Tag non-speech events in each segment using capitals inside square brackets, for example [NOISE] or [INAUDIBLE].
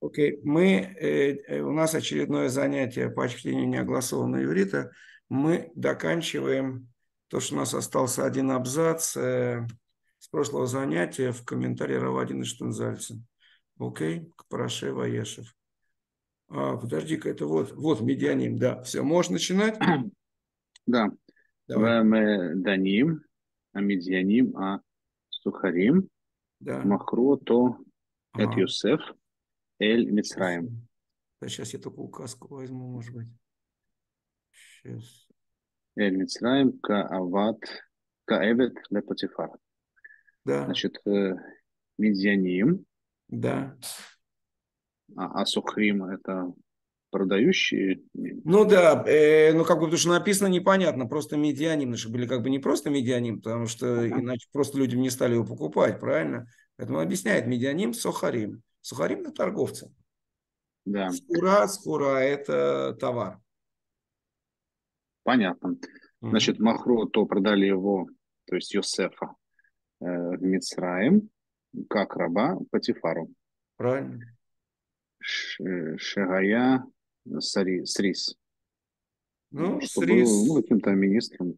Окей, мы, э, э, у нас очередное занятие по чтению неогласованного иврита. Мы доканчиваем то, что у нас остался один абзац э, с прошлого занятия в комментарии Равадина Штунзальца. Окей, к Параше Ваешев. А, подожди-ка, это вот, вот медианим, да. Все, можешь начинать? [CLEARS THROAT] Да. Давай. Мы даним, а медианим, а сухарим, Да. махру то эт. Юсеф, эль Мицраим. Да, сейчас я только указку возьму, может быть. Сейчас. Эль Мицраим ка ават ка эвет ле Потифар. Да, Значит, э, медианим, да. а, а сухрим это продающие. Ну да, э, ну как бы, потому что написано непонятно, просто медианим, наши были как бы не просто медианим, потому что Ага. иначе просто люди не стали его покупать, правильно? Поэтому объясняет медианим сухарим. Сухарим – это торговцы. Да, Скура, скура – это товар. понятно. Значит, Махру то продали его, то есть Йосефа, э, в Мицраим, как раба Патифару. Правильно. Ш- Шагая Сари- Срис, Ну, что Срис, был ну, каким-то министром.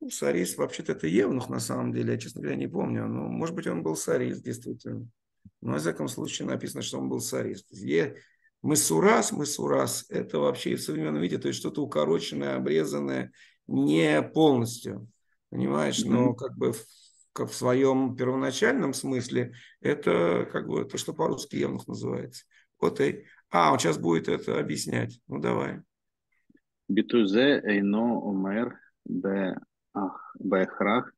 Ну, Сарис вообще-то это Евнух на самом деле, я, честно говоря, не помню. Но, может быть, он был Сарис, действительно. Но, во всяком случае, написано, что он был Сарис. Е- Мысурас, Мысурас – это вообще и в современном виде, то есть что-то укороченное, обрезанное, не полностью. Понимаешь? Но как бы в, как в своем первоначальном смысле это как бы то, что по-русски Евнух называется. Вот и... А, он сейчас будет это объяснять. Ну, давай. Битузе эйно омер бе ах- бехрах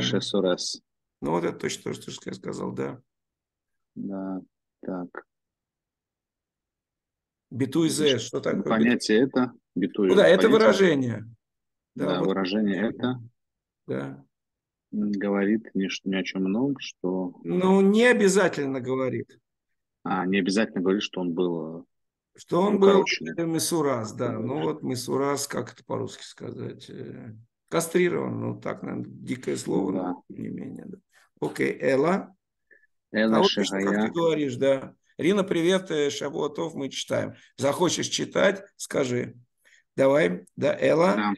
шесурес. Ну, вот это точно то, что я сказал, да. Да, так. Битуйзе, что такое? Понятие это, битуй. Ну да, это понятие, выражение. Да, вот выражение это Да. говорит ни, ни о чем ином, что... Ну, не обязательно говорит, А, не обязательно говорит, что он был... э, что он был Укороченный. Мисурас, да. Ну вот Мисурас, как это по-русски сказать? э, Кастрирован, ну так, наверное, дикое слово, но тем не менее. Да. Окей, Элла. А Эла вот точно, как ты говоришь, да. Рина, привет, э, Шавуатов, мы читаем. Захочешь читать, скажи. Давай, да,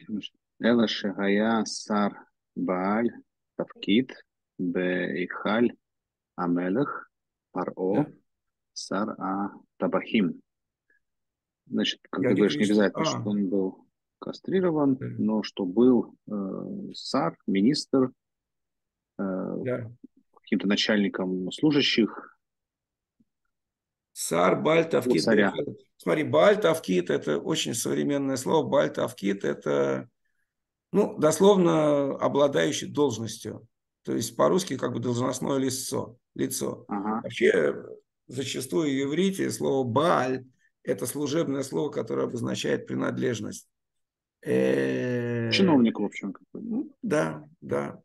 значит, Эла Шагая Сар Бааль Тавкит Бейхаль Амелех Паро. Сар А Табахим. Значит, как Я ты не говоришь, не обязательно, А. что он был кастрирован, Да. но что был э, сар, министр, э, Да. каким-то начальником служащих. Сар, Баль, Тавкит. царя. Смотри, Баль, Тавкит – это очень современное слово. Баль, Тавкит – это, ну, дословно обладающий должностью. То есть по-русски как бы должностное лицо. лицо. Ага. Вообще, зачастую в иврите слово «баль» – это служебное слово, которое обозначает принадлежность. Чиновник, в общем. ну, Да, да.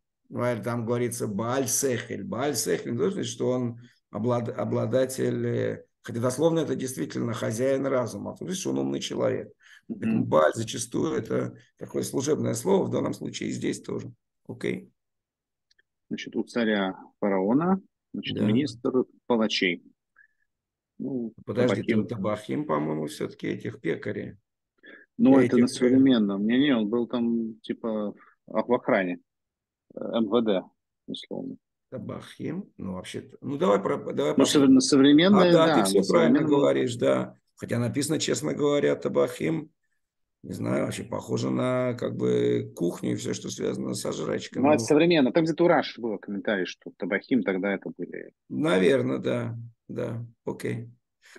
Там говорится Бааль Сехель. Бааль Сехель, то есть, что он облад- обладатель, э, хотя дословно это действительно хозяин разума, то есть, что он умный человек. Поэтому. Бааль зачастую это такое служебное слово, в данном случае и здесь тоже. Окей. Значит, у царя фараона, значит, Да. министр палачей. Ну, Подожди, Табахим. ты Табахим, по-моему, все-таки этих пекарей. Ну, Этих, это на э, современном. Не-не, он был там, типа, в в охране. э, МВД, условно. Табахим, ну вообще, ну давай, про, давай Ну, совре- современное, А, да, да. ты все правильно говоришь, да. Хотя написано, честно говоря, Табахим, не знаю, вообще похоже на как бы кухню и все, что связано со жрачкой. Ну, Ну, это современно. Там где-то у Раши было комментарий, что Табахим тогда это были наверное, да, да, окей.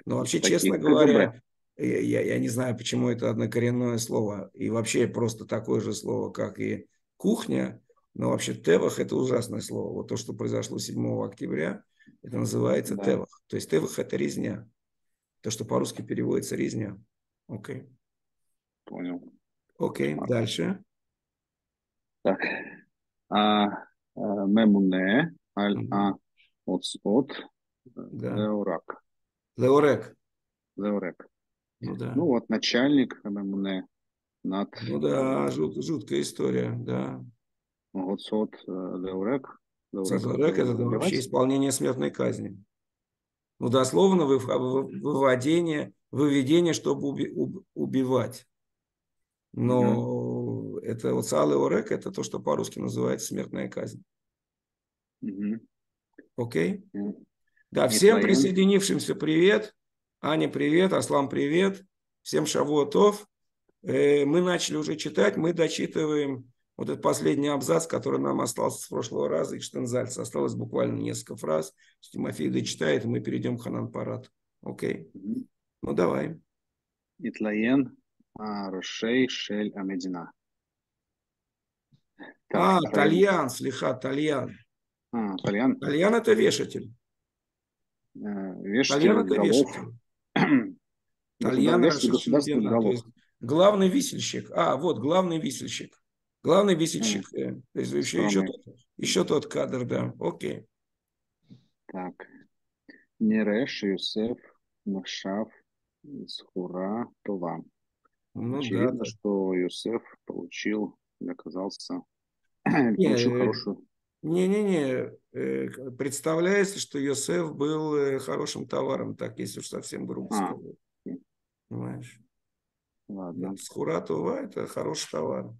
Но вообще, Такие честно говоря, я, я, я не знаю, почему это однокоренное слово. И вообще просто такое же слово, как и кухня. Но вообще тевах – это ужасное слово. Вот то, что произошло 7 октября, это называется Да. тевах. То есть тевах – это резня. То, что по-русски переводится резня. Окей. Понял. Окей, Ага. дальше. Так. А, а, Мемуне аль а от от Да. Леорак. Леорек. Леорек. Ну да. Ну вот начальник Мемуне над Ну да, жут- жуткая история, да. Гоцот Леорек. Леорек – это вообще исполнение смертной казни. Ну, дословно выводение, выведение, чтобы уби, убивать. Но mm-hmm. это вот салы орек, это то, что по-русски называется смертная казнь. Mm-hmm. Окей? Mm-hmm. Да, всем присоединившимся привет. Аня, привет. Аслам, привет. Всем шавуотов. Э, мы начали уже читать, мы дочитываем вот этот последний абзац, который нам остался с прошлого раза, из Штензальца. Осталось буквально несколько фраз. Тимофей дочитает, и мы перейдем к Ханан Парад. Окей? Mm-hmm. Ну, давай. Итлаен Рошей Шель Амедина. А, Тальян, слегка, Тальян. А, Тальян. Тальян это вешатель. Э, вешатель Тальян это вешатель. [CLEARS THROAT] Тальян это главный висельщик. А, вот, главный висельщик. Главный висельщик. Mm. То есть еще, еще, тот, еще тот кадр, да. Окей. Так. Нереш, Юсеф, Машав, Схура, Това. Ну, Очевидно, да, что Юсеф получил, оказался, [CLEARS THROAT] получил э, хорошую... Не-не-не, э, представляется, что Йосеф был э, хорошим товаром, так если уж совсем грубо а. сказать. Понимаешь? Ладно. Схура Това – это хороший товар.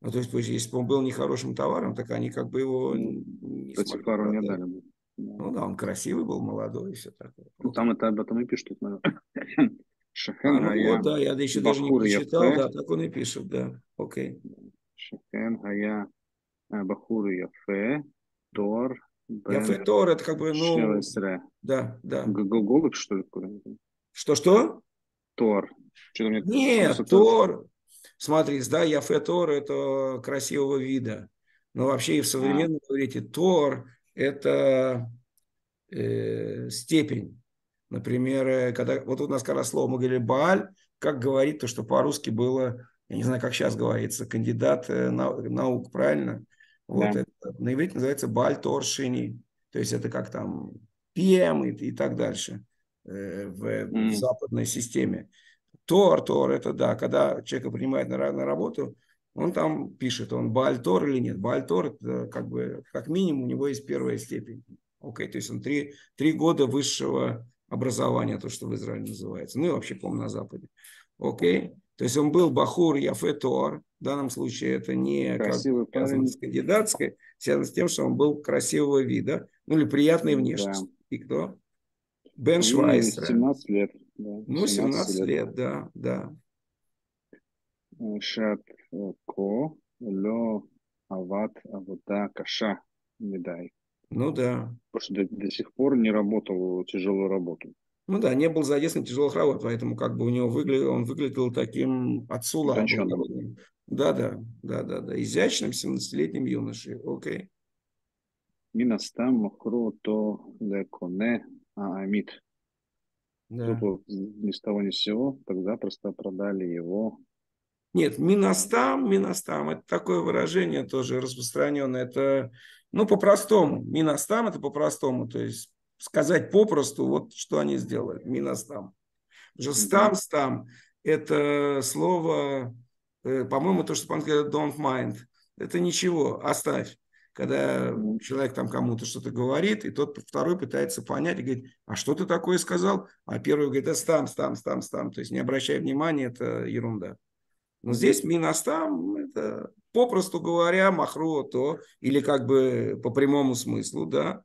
Ну, то есть, если бы он был нехорошим товаром, так они как бы его ну, не смогли не дали бы. Ну да, он красивый был, молодой и все такое. Ну, там это об этом и пишут. [LAUGHS] Шехен а, ну, вот, да, я еще даже не прочитал, да, так он и пишет, да, окей. Шехен Гая Бахур Яфе Тор Яфе Тор, это как бы, ну... Да, да. Голубь, что ли? Что-что? Тор. Нет, Тор. Смотри, да, Яфе Тор – это красивого вида. Но вообще и в а. современном говорите Тор – это э, степень. Например, э, когда вот у нас когда слово мы говорили Бааль, как говорить то, что по-русски было, я не знаю, как сейчас говорится, кандидат э, наук, правильно? Вот да. это, на иврите называется Бааль Торшини. То есть это как там ПМ и, и так дальше э, в, mm. в западной системе. Тор, Тор, это да, когда человека принимают на, на работу, он там пишет, он Бааль Тор или нет. Бааль Тор, это как бы, как минимум, у него есть первая степень. Окей, okay, то есть он три, три года высшего образования, то, что в Израиле называется. Ну и вообще, по на Западе. Окей? То есть он был Бахур Яфе Тор. В данном случае это не Красивый как связано с кандидатской, связано с тем, что он был красивого вида, ну или приятной внешности. Да. И кто? Бен Швайсер. 17 лет. Да. Ну, 17, 17 лет. лет, да, да. Шат ко ло ават авода каша медай. Ну да. Потому что до, до сих пор не работал тяжелую работу. Ну да, не был задействован тяжелых работ, поэтому как бы у него выглядел, он выглядел таким отсула. Да, да, да, да, да. Изящным 17-летним юношей. Окей. Минастам махру то леконе амит. Да. Тут ни с того ни с сего тогда просто продали его нет, миностам, миностам, это такое выражение тоже распространенное. Это, ну, по-простому. Миностам это по-простому. То есть сказать попросту, вот что они сделали. Миностам. Же стам, стам, это слово, э, по-моему, то, что по-английски don't mind. Это ничего, оставь. Когда человек там кому-то что-то говорит, и тот второй пытается понять и говорит, а что ты такое сказал? А первый говорит, да стам, стам, стам, стам. То есть не обращай внимания, это ерунда. Но здесь Минастам, это попросту говоря, махру то, или как бы по прямому смыслу, да.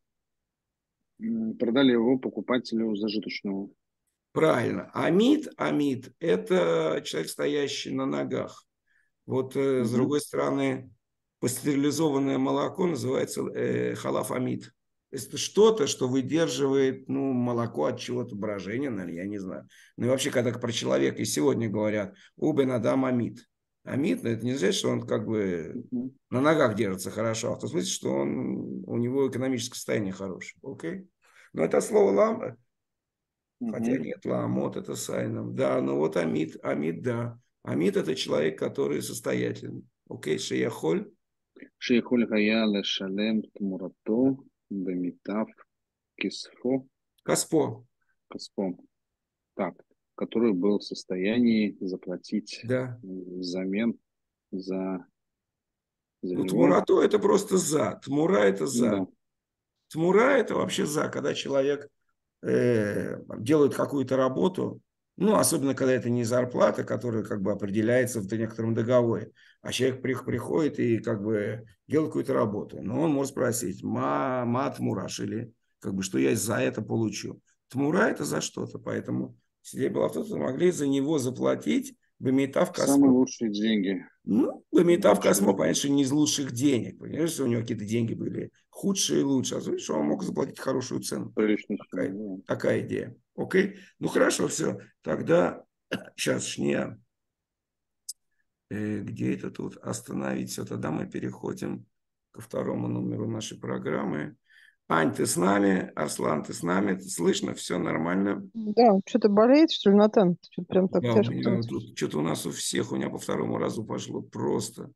Продали его покупателю зажиточного. Правильно. Амид, амид – это человек, стоящий на ногах. Вот mm-hmm. с другой стороны, пастеризованное молоко называется э, халаф амид. Это что-то, что выдерживает ну, молоко от чего-то брожения, наверное, я не знаю. Ну и вообще, когда про человека и сегодня говорят, убен адам амид. Амид, это не значит, что он как бы на ногах держится хорошо, а в том смысле, что он, у него экономическое состояние хорошее. Окей? Но это слово лама, хотя нет, ламот это сайном. Да, но вот амид, амид, да. Амид это человек, который состоятельный. Окей, шеяхоль. Шеяхоль хая шалем тмурато Бемитав Кисфо. Каспо. Каспо. Так, который был в состоянии заплатить да. взамен за, за ну, Тмурато это просто за. Тмура это за. Да. Тмура это вообще за, когда человек э, делают какую-то работу, ну, особенно когда это не зарплата, которая как бы определяется в некотором договоре, а человек приходит и как бы делает какую-то работу. Но он может спросить, ма, ма тмураш, или как бы, что я за это получу. Тмура это за что-то, поэтому была кто-то, могли за него заплатить Бамитав Космо. Самые лучшие деньги. Ну, Бамитав Космо, конечно, не из лучших денег. Понимаешь, что у него какие-то деньги были худшие и лучшие. А что он мог заплатить хорошую цену. Прилично. Такая, такая идея. Окей? Ну, хорошо, все. Тогда [CLEARS THROAT] сейчас шня. Э, где это тут остановить? Все, тогда мы переходим ко второму номеру нашей программы. Ань, ты с нами? Арслан, ты с нами? Слышно? Все нормально? Да, что-то болеет, что ли, Натан? Что-то прям так да, тяжко. Меня, тут, что-то у нас у всех, у меня по второму разу пошло просто.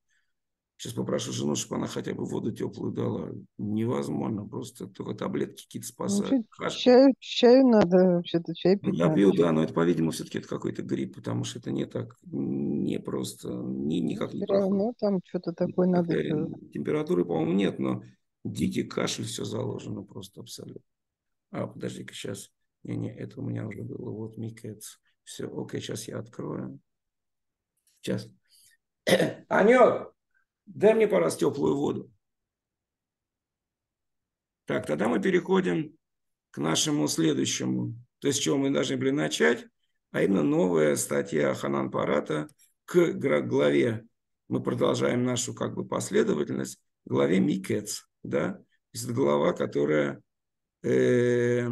Сейчас попрошу жену, чтобы она хотя бы воду теплую дала. Невозможно, просто только таблетки какие-то спасают. Ну, чаю, чаю надо, вообще-то чай пить. Ну, я пью, да, но это, по-видимому, все-таки это какой-то грипп, потому что это не так, не просто, ни, никак не проходит. Ну, там что-то такое надо. Температуры, по-моему, нет, но дикий кашель, все заложено просто абсолютно. А, подожди-ка, сейчас. Не-не, это у меня уже было. Вот Микец. Все, окей, сейчас я открою. Сейчас. [CLEARS THROAT] Анет, дай мне, по раз теплую воду. Так, тогда мы переходим к нашему следующему. То есть, с чего мы должны были начать, а именно новая статья Ханан Парата к главе. Мы продолжаем нашу как бы последовательность главе Микец да, это глава, которая э,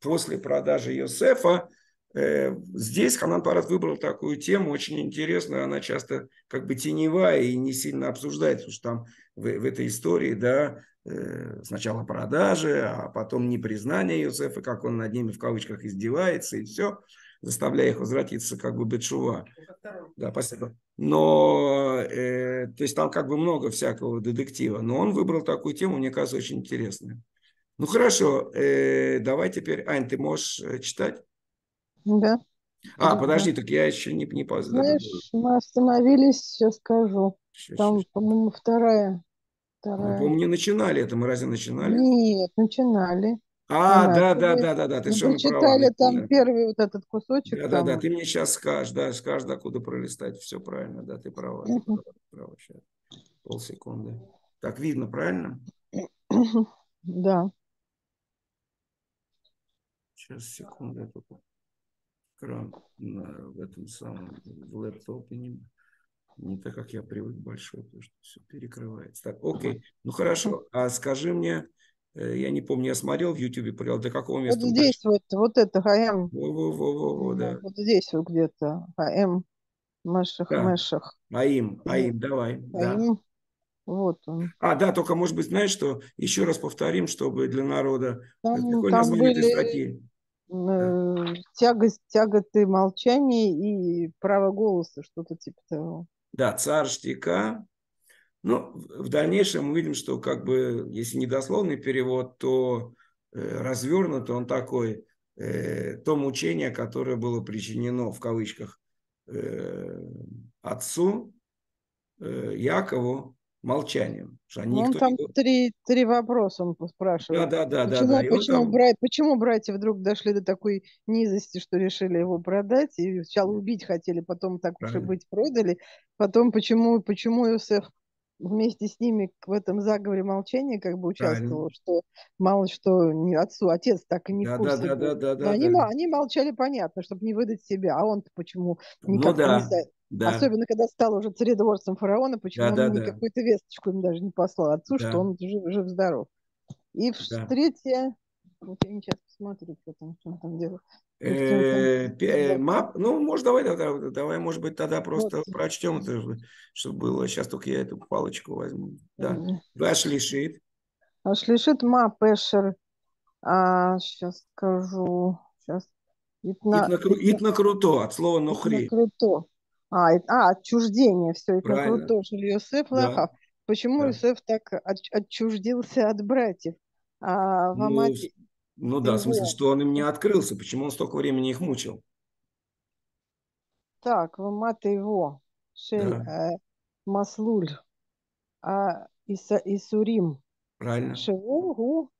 после продажи Йосефа, э, здесь Ханан Парат выбрал такую тему очень интересную, она часто как бы теневая и не сильно обсуждается, потому что там в, в этой истории, да, э, сначала продажи, а потом непризнание Йосефа, как он над ними в кавычках издевается и все заставляя их возвратиться как бы бетшува. Да, спасибо. Но, э, то есть там как бы много всякого детектива. Но он выбрал такую тему, мне кажется, очень интересную. Ну хорошо, э, давай теперь, Ань, ты можешь э, читать? Да. А, да. подожди, так я еще не, не поздно. Знаешь, мы остановились, сейчас скажу. Сейчас, Там, по-моему, вторая. вторая. Мы, по-моему, не начинали это, мы разве начинали? Нет, начинали. А, да, да, да, да, да, ты совершенно читали там первый вот этот кусочек. Да, да, да, ты мне сейчас скажешь, да, скажешь, да, куда пролистать, все правильно, да, ты права, ты права, права, сейчас, полсекунды. Так видно, правильно? [CLEARS THROAT] Да. Сейчас, секунду, я тут экран в этом самом, в лэптопе не, не так, как я привык большой, потому что все перекрывается. Так, окей, ну хорошо, а скажи мне, я не помню, я смотрел в Ютубе, проверял, до какого места. Вот здесь вот, вот это ХМ. Во, во, во, во, во, да. Вот здесь вот где-то ХМ. Машах, да. Машах. Аим, Аим, давай. Аим. Да. Вот он. А, да, только, может быть, знаешь, что еще раз повторим, чтобы для народа. Там, Какое там название были... этой статьи? тягость, тяготы молчания и право голоса, что-то типа того. Да, царь штика, но в дальнейшем мы видим, что как бы, если не дословный перевод, то э, развернут он такой, э, то мучение, которое было причинено, в кавычках, э, отцу э, Якову молчанием. Что ну, он там не... три, три вопроса он спрашивает. Да, да, да. Почему, да, да. Почему, там... брать, почему братья вдруг дошли до такой низости, что решили его продать, и сначала убить хотели, потом так Правильно. уж и быть продали. Потом почему, почему Иосиф вместе с ними в этом заговоре молчания как бы участвовал, Правильно. что мало что не отцу, отец так и не да, в курсе. Да, да, да, да, они, да. они молчали, понятно, чтобы не выдать себя, а он-то почему никак ну, да, не да. Особенно, когда стал уже царедворцем фараона, почему да, он да, какую-то весточку им даже не послал отцу, да. что он жив, жив-здоров. И да. третье, вот я сейчас посмотрю, что там, что он [LAUGHS] там делал. Э, мап, ну, может, давай, давай, давай, может быть, тогда просто прочтем чтобы было. Сейчас только я эту палочку возьму. Да. Ашлишит. Ашлишит ма пешер. А, сейчас скажу. Сейчас. Итна, круто, от слова нухри. Круто. А, а, отчуждение, все, итна круто, Йосеф да. Почему. Йосеф так отчуждился от братьев? А, ну, ну да, в смысле, что он им не открылся. Почему он столько времени их мучил? Так, мата его. Шель да. э, Маслуль. А Иса, Исурим. Правильно. Шеву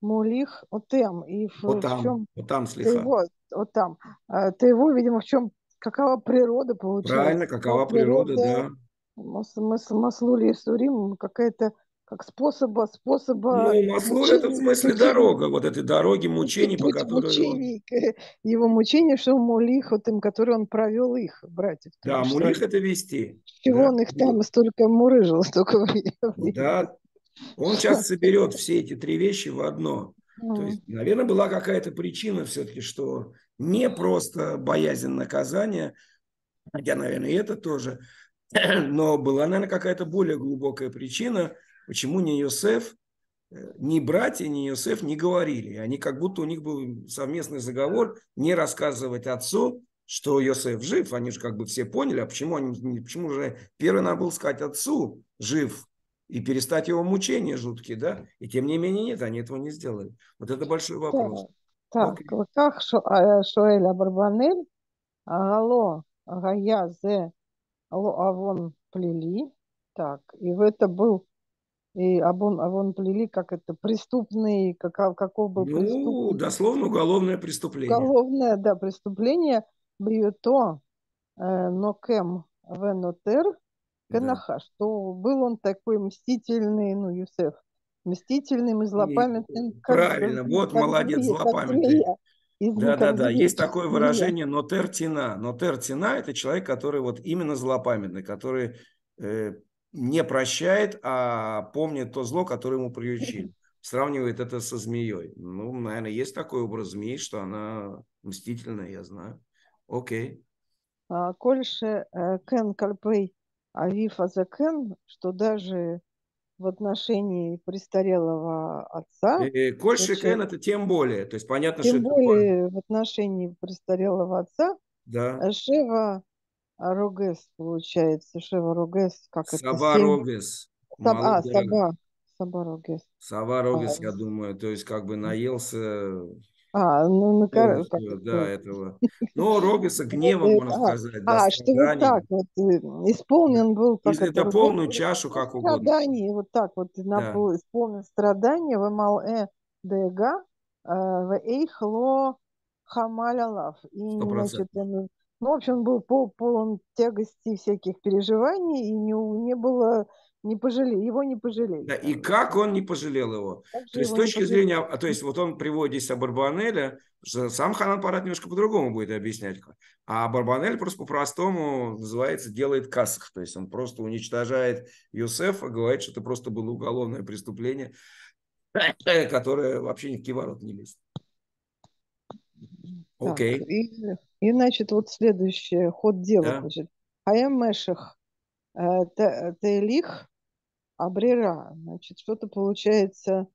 Мулих Отем. И в, Отам, в чем... Отам слиха. Его, Отам. А, ты его, видимо, в чем... Какова природа получается? Правильно, какова природа, природа да. Маслули Сурим, какая-то как способа, способа... Ну, Маслуль это в смысле мучений, дорога, вот этой дороги мучений, по которой... Мучений, он... Его мучения, что Мулих, вот им, который он провел их, братьев. Да, Мулих это вести. Чего да? он их там столько мурыжил, столько Да, он сейчас соберет все эти три вещи в одно. То есть, наверное, была какая-то причина все-таки, что не просто боязнь наказания, хотя, наверное, и это тоже, [CLEARS THROAT] но была, наверное, какая-то более глубокая причина – почему не Йосеф, э, ни братья, ни Йосеф не говорили. Они как будто у них был совместный заговор не рассказывать отцу, что Йосеф жив. Они же как бы все поняли, а почему, они, почему же первый надо было сказать отцу жив и перестать его мучения жуткие, да? И тем не менее нет, они этого не сделали. Вот это большой вопрос. Так, okay. как Шуэль Абарбанель, Гало, Гая, Зе, Лоавон плели. Так, и это был и Абон, Абон плели, как это, преступный, каков, каков был ну, преступный. дословно уголовное преступление. Уголовное, да, преступление. Бьюто э, нокем венотер кенаха, да. что был он такой мстительный, ну, Юсеф, мстительным и злопамятным. И, правильно, как, вот как молодец, змея, злопамятный. Да, да, да. Есть такое выражение нотер тина. Нотер тина – это человек, который вот именно злопамятный, который э, не прощает, а помнит то зло, которое ему приручили. Сравнивает это со змеей. Ну, наверное, есть такой образ змеи, что она мстительная, я знаю. Окей. А, Кольше э, кен кальпей авифа за кен, что даже в отношении престарелого отца. И Кольше кен это тем более. То есть понятно, тем что более это... в отношении престарелого отца. Да. Шева Рогес, получается, Шева Рогес, как Саба это? Рогес. Саб... А, Саба. Саба Рогес. Сава Рогес, а, я думаю, то есть как бы наелся а, ну, на кор... да, этого. Ну, Рогеса гнева, можно сказать. А, что вот так вот э, исполнен был. Как Если это, полную чашу, как угодно. Страдание, вот так вот исполнен страдание в МЛЭ ДГ, э, в Эйхло Хамалялав. И, значит, ну, в общем, был пол, полон тягости всяких переживаний, и не, не было, не пожалели, его не пожалели. Да, и как он не пожалел его? Как то есть, с точки зрения, а, то есть, вот он приводит здесь Барбанеля, сам Ханан Парат немножко по-другому будет объяснять. А Барбанель просто по-простому называется делает кассах. То есть, он просто уничтожает Юсефа, говорит, что это просто было уголовное преступление, которое вообще ни в ворот не лезет. Окей. Okay. И, значит, вот следующий ход дела. Да. Значит, Аямеших э, Тейлих Абрера. Значит, что-то получается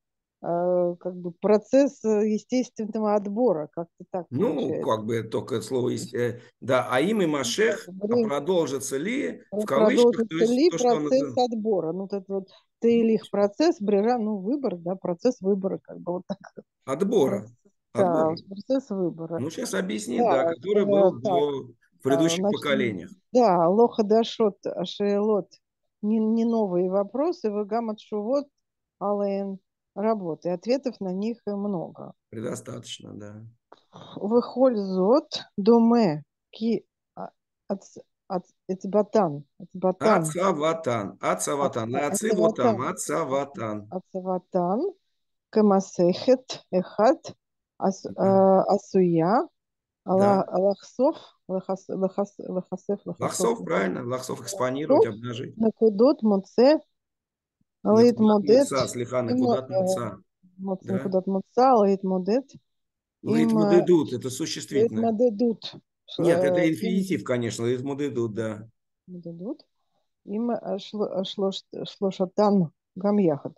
э, как бы процесс естественного отбора, как-то так Ну, получается. как бы только слово есть. Да, а им и Машех, а продолжится ли, в кавычках, то есть ли то, процесс что он... отбора. Ну, вот этот вот Тейлих процесс, Брера, ну, выбор, да, процесс выбора, как бы вот так. Отбора. Да, Отбор. процесс выбора. Ну, сейчас объясни, да, да который был да. до предыдущих Значит, поколениях. Да, Лоха Дашот, Ашелот, не, не новые вопросы, Вагамат Шувот, Алейн работы. Ответов на них много. Предостаточно, да. Выхользот доме ки Ацбатан. Ацаватан. Ацаватан. Ацаватан. Ацаватан. Ацаватан. Камасехет. Эхат. Ас, э, Асуя, да. Лахсов, Лахас, Лахас, Лахасев, Лахасов. Лахсов, правильно, Лахсов экспонировать, обнажить. Накудот, Муце, Лаид Модет. Слегка, Накудот, Муца. Накудот, Муца, Лаид Модет. Лаид Модедут, это существительное. Лаид Модедут. Нет, это инфинитив, конечно, Лаид Модедут, да. Модедут. Им шло шатан гамьяхат.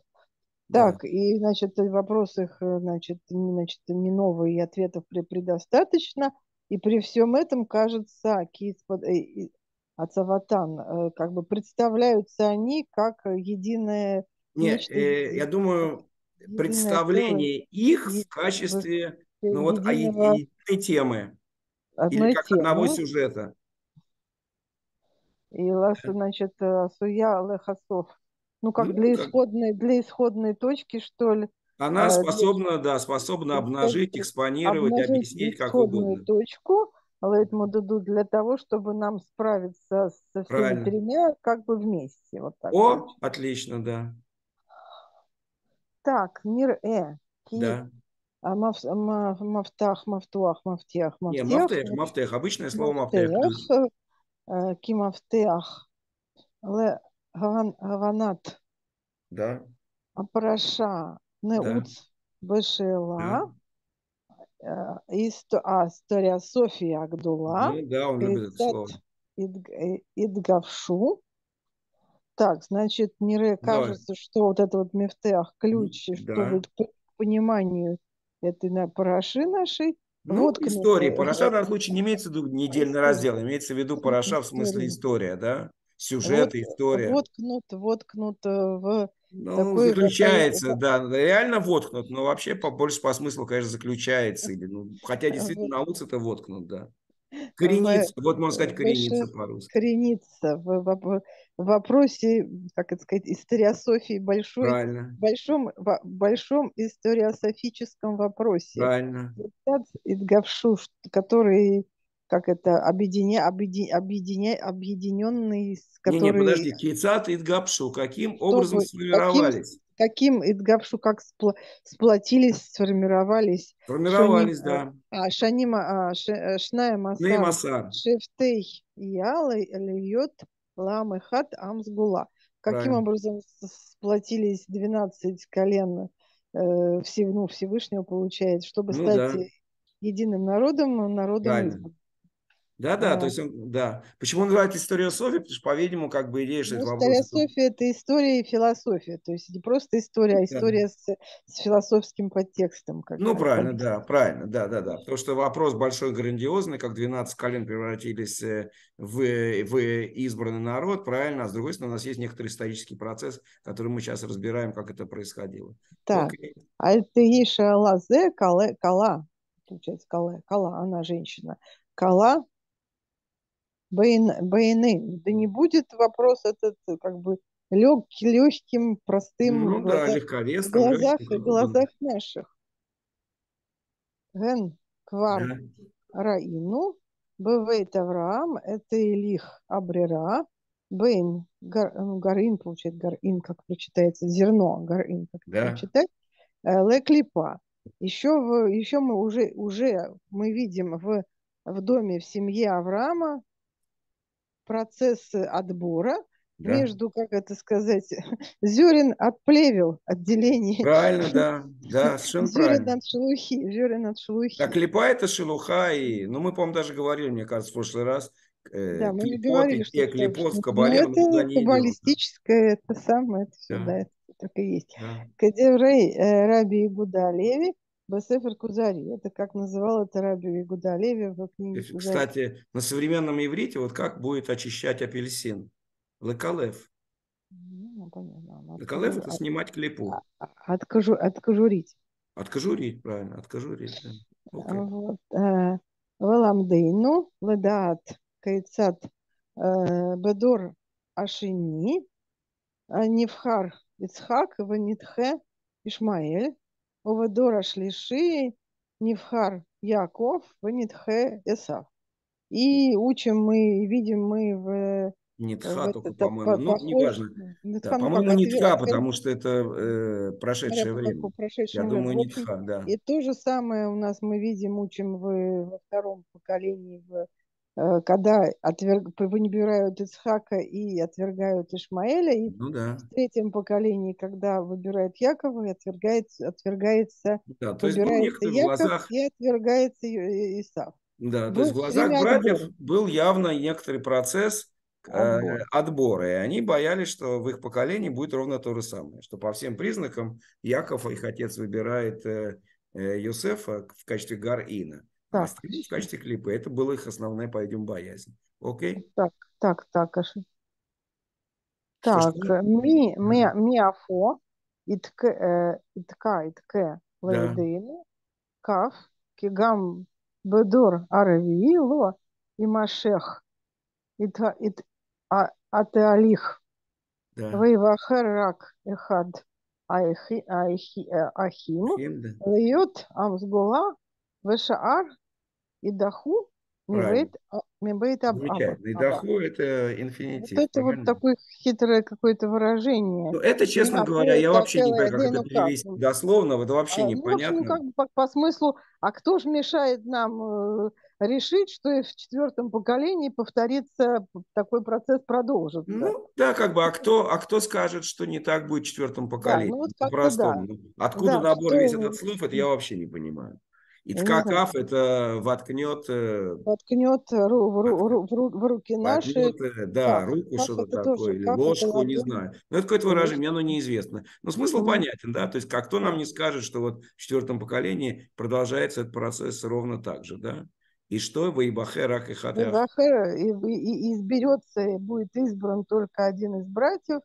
Так, да. и, значит, вопрос их, э, значит, значит, не новый, и ответов предостаточно. И при всем этом, кажется, Киспад, э, Ацаватан, э, как бы представляются они как единое... Нет, э, я думаю, представление их в качестве ну, вот, а единой темы. Одной или как темы. одного сюжета. И, значит, Суя Лехасов ну, как ну, для, как... Исходной, для исходной точки, что ли, Она способна, да, способна обнажить, экспонировать, обнажить объяснить как угодно. точку, лейтмотиду для того, чтобы нам справиться со всеми Правильно. тремя как бы вместе. Вот так О, вот. отлично, да. Так, мир Э. Ки. Да. А маф, маф, мафтах, мафтуах, мафтех, мафтех. Не, мафтех, мафтех. Обычное слово мафтех. мафтех э, ки мафтех. Ле гаванат. Да. Апраша. Не да. бешела. Да. Э, исто, а, история София Агдула. Ну, да, он любит это слово. Э, Идгавшу. Так, значит, мне кажется, что вот это вот мефтех, ключ, да. чтобы к пониманию этой на параши нашей. Ну, вот истории. Параша в данном случае не имеется в виду недельный раздел, имеется в виду параша в смысле история, да? Сюжет, вот, история. Воткнут, воткнут в ну, такой, заключается, такой... да, реально воткнут, но вообще по, больше по смыслу, конечно, заключается. Или, ну, хотя действительно вот. на ус это воткнут, да. Корениться, в, вот можно сказать, корениться по-русски. Корениться в, в, в вопросе, как это сказать, историософии большой, Правильно. большом, в большом историософическом вопросе. Правильно. Идгавшу, который как это, объединя, объединя, объединя, объединенный, который... Не, не, подожди, Кейцат и Идгапшу, каким образом сформировались? Каким, каким Идгапшу, как спл, сплотились, сформировались? Сформировались, да. А, Шанима, а, ш, э, Шная Масар, Масар. Шефтей Яла Льет Ламехат Амсгула. Каким Правильно. образом сплотились 12 колен э, ну, Всевышнего, получается, чтобы ну, стать да. единым народом, народом избранным? Да, да, да, то есть он, да. Почему он называет историю Софии? Потому что, по-видимому, как бы идея, что ну, это вопрос. История Софии – это история и философия. То есть не просто история, а история с, с философским подтекстом. Как ну, правильно, да, правильно, да, да, да. Потому что вопрос большой, грандиозный, как 12 колен превратились э, в, в избранный народ, правильно, а с другой стороны, у нас есть некоторый исторический процесс, который мы сейчас разбираем, как это происходило. Так, Окей. а это Еша Лазе, Кала, Кала, получается, Кала, Кала, она женщина. Кала Байны. Да не будет вопрос этот как бы лег, легким, простым ну, в, да, в глазах, в глазах наших. Ген квар да. раину, бывает Авраам, это Илих Абрера, Бейн, гар, ну, Гарин, получается, Гарин, как прочитается, зерно, Гарин, как да. прочитать, э, Леклипа. Еще, в, еще мы уже, уже мы видим в, в доме, в семье Авраама процессы отбора да. между, как это сказать, [LAUGHS] зерен от плевел, отделение. Правильно, да, да, [LAUGHS] совершенно зерен правильно. от шелухи, зерен от шелухи. Так, липа это шелуха, и, ну, мы, по-моему, даже говорили, мне кажется, в прошлый раз, э, да, мы клипот, говорили, что те, клипот в кабале, это каббалистическое, это самое, это все, да, да это так и есть. Да. Кадеврей э, Раби Игуда Леви, Басефер Кузари. Это как называл это Раби Игуда Леви в книге Кузари. Кстати, на современном иврите вот как будет очищать апельсин? Лекалев. Ну, понятно. Лекалев – это снимать клепу. А, а, откажу, откажурить. Откажурить, правильно, откажурить. Да. Okay. Вот, э, Веламдейну, ледаат, кайцат, э, бедор ашини, Невхар Ицхак, Ванитхе, Ишмаэль, Оведора Шлиши, Невхар Яков, Ванитхе Эсав. И учим мы, видим мы в Нитха только, по-моему, ну, неважно. Да, по-моему, Нитха, потому что это э, прошедшее время. Прошедшее Я время. думаю, Нитха, да. И то же самое у нас мы видим, учим в, во втором поколении в Э, когда отверг... выбирают Ицхака и отвергают Ишмаэля, и ну, да. в третьем поколении, когда выбирают Якова, и отвергается, отвергается да, то есть выбирается Яков глазах... и отвергается Исав. Да, был то есть в глазах братьев отбор. был явно некоторый процесс отбора. Э, отбора, и они боялись, что в их поколении будет ровно то же самое, что по всем признакам Яков, их отец, выбирает э, э, Юсефа в качестве Гарина. Так. Остальные в качестве клипа. Это была их основная, пойдем, боязнь. Окей? Так, так, так, Аши. Так, ми, ми, миафо, итке, итка, итке, лейдейну, каф, кигам, бедор, арви, ло, и машех, ит, ит, а, атеалих, да. вейвахер рак, эхад, Ахим, Льет Амсгула, Вешаар и Даху Правильно. Мибейт Аб. Замечательно. И даху это инфинитив. Вот это вот такое хитрое какое-то выражение. Ну, это, честно говоря, я вообще не понимаю, как это перевести дословно, это вообще А, непонятно. Ну, в общем, как бы по, по смыслу, а кто же мешает нам э, решить, что и в четвертом поколении повторится такой процесс продолжится? Ну, да, как бы, а кто, а кто скажет, что не так будет в четвертом поколении? ну вот По-простому. Ну, Откуда Да, набор весь этот слов, это я вообще не понимаю. Не знаю. Ицкакав это воткнет, э, Воткнет ру- в, ру- ру- в ру- в руки наши. воткнет, э, да, руку что-то такое, тоже или ложку, не знаю. Но это какое-то выражение, мне оно неизвестно. Но смысл понятен, да, то есть как кто нам не скажет, что вот в четвертом поколении продолжается этот процесс ровно так же, да? И что вы Ибахе, Рак и Хатэ Захер, и, и- и изберется, и будет избран только один из братьев,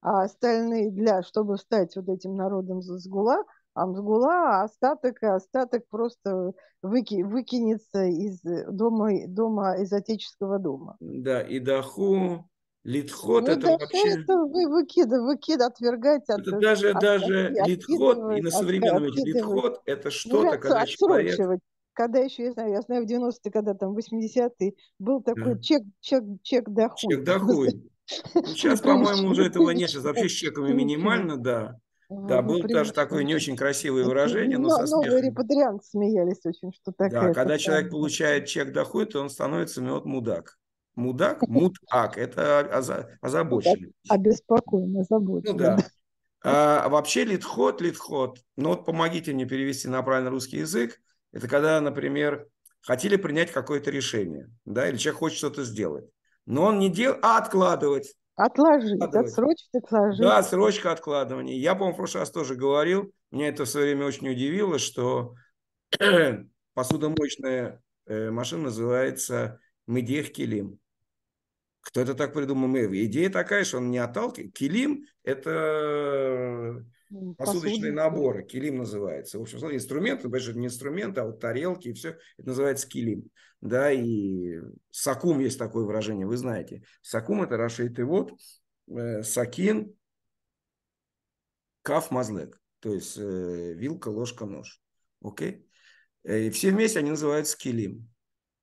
а остальные для, чтобы стать вот этим народом Сгула, Амсгула, а остаток, остаток просто выки, выкинется из дома, дома, из отеческого дома. Да, и даху, литхот, Ну, это да, вообще... это вы, выкид, выкид, отвергать, от, Это даже, от- даже от- литхот, и на от- современном откидывать. литхот, это что-то, когда человек... Когда еще, я знаю, я знаю, в 90-е, когда там 80-е, был такой Да. чек, чек, чек дохуй. Чек дохуй. [LAUGHS] Сейчас, по-моему, уже этого нет. Сейчас вообще с чеками минимально, да. Да, было даже такое не очень красивое выражение, но со Новые смехом. репатрианты смеялись очень, что такая. Да, когда человек получает чек дохуй, то он становится мед мудак. Мудак, мудак, это оза- озабоченный. Обеспокоенно, Ну озабоченно. да. А вообще литхот, литхот. Ну вот помогите мне перевести на правильный русский язык. Это когда, например, хотели принять какое-то решение, да, или человек хочет что-то сделать, но он не делает, а откладывать. Отложить, отсрочить, отложить. Да, срочка откладывания. Я, по-моему, в прошлый раз тоже говорил, меня это в свое время очень удивило, что [CLEARS THROAT] посудомоечная э, машина называется Медех Килим. Кто это так придумал? Идея такая, что он не отталкивает. Килим – это М, посудочные посуду. наборы, килим называется. В общем, инструменты, конечно, не инструменты, а вот тарелки и все, это называется килим. Да, и сакум есть такое выражение, вы знаете. Сакум это расшитый вот, э, сакин, каф мазлек, то есть э, вилка, ложка, нож. Окей? Э, И все вместе они называются килим.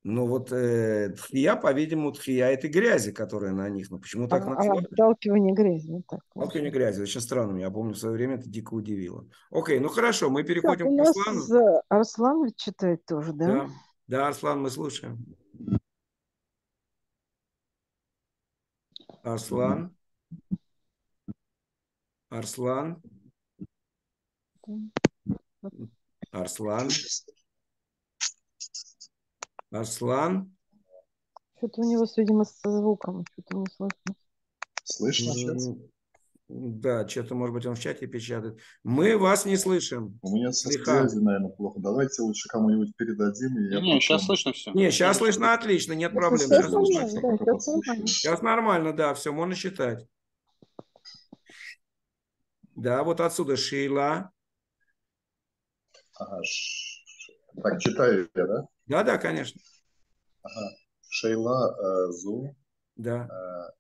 Но вот э, тхия, по-видимому, тхия это грязи, которая на них. Но почему так А, а называют? отталкивание грязи. так Сталкивание получается. грязи. Очень странно. Я помню, в свое время это дико удивило. Окей, ну хорошо, мы Так, переходим у к Арслан ведь читает тоже, да? Да. Да, Арслан, мы слушаем. Арслан. Арслан. Арслан. Арслан. Что-то у него, видимо, со звуком, что-то не слышно. Слышно сейчас? Да, что-то, может быть, он в чате печатает. Мы вас не слышим. У меня со связью, наверное, плохо. Давайте лучше кому-нибудь передадим. И я Не, сейчас потом- слышно все. Не, сейчас слышно отлично, нет Я проблем. Сейчас Сейчас слышно. да, сейчас нормально. Сейчас да, все, можно считать. Да, вот отсюда Шейла. Ага, Так, читаю я, да? Да, да, конечно. Ага. Шейла э, Зу, Да, э,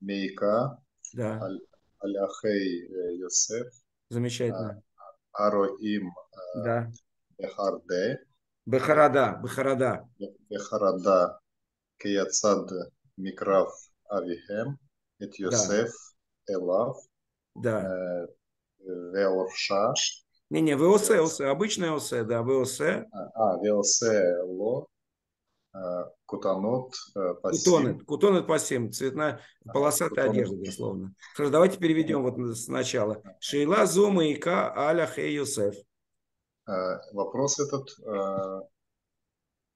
Мейка, да, Аляхей э, Йосеф, замечательно. Ароим э, Да. Бехарде, Бахарада, Бахарада. Бехарада Кияцад Микрав Авихем, Эт Йосеф Элав, Да. э, Веорша, Не-не, ВОС, ОС, обычная ОС, да, ВОС. а, Веосе Ло, Кутанот э, Пасим, Кутонет, кутонет по 7, цветная, полосатая кутонет. одежда, дословно. Хорошо, давайте переведем вот сначала. Шейла, Зума, Ика, Аля, Хей, Юсеф. Э, Вопрос этот э,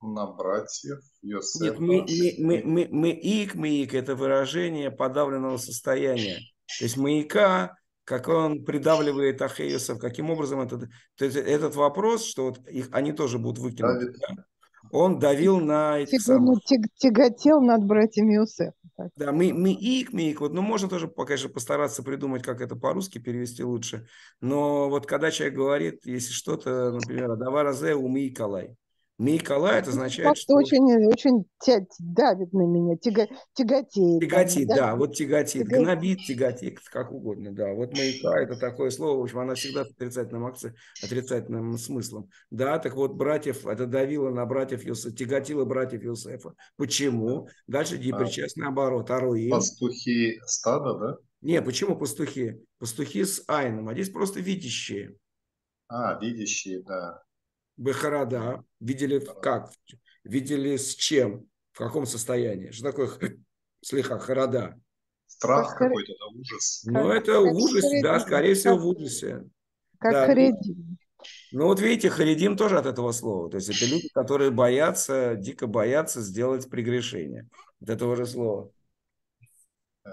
на братьев Йосефа. Нет, мы, мы, мы, мы, мы ик, мы ик, это выражение подавленного состояния. То есть маяка, как он придавливает Ахеюсов, каким образом это... То есть этот вопрос, что вот их, они тоже будут выкинуты, Давид. да, он давил на этих ну, самых... тяг- тяготел над братьями Иосифа. так. Да, мы, мы ик, мы ик. Вот, ну, можно тоже, конечно, постараться придумать, как это по-русски перевести лучше. Но вот когда человек говорит, если что-то, например, давай разе, умы и калай. Мейкала это означает, что... Очень, очень давит на меня, тяга, тяготеет. Тяготит, да, да, вот тяготит. тяготит. Гнобит, тяготит, как угодно, да. Вот маяка – это такое слово, в общем, она всегда с отрицательным, акци... отрицательным смыслом. Да, так вот, братьев, это давило на братьев Юсефа, тяготило братьев Юсефа. Почему? Дальше гиперчасть, а, наоборот, Аруим. Пастухи стада, да? Не, почему пастухи? Пастухи с Айном, а здесь просто видящие. А, видящие, да. Бехарада. Видели как? Видели с чем? В каком состоянии? Что такое слегка харада? Страх какой-то, да, ужас. Ну, это ужас, да, скорее всего, в ужасе. Как да. харидим. Ну, вот видите, харидим тоже от этого слова. То есть это люди, которые боятся, дико боятся сделать прегрешение. От этого же слова.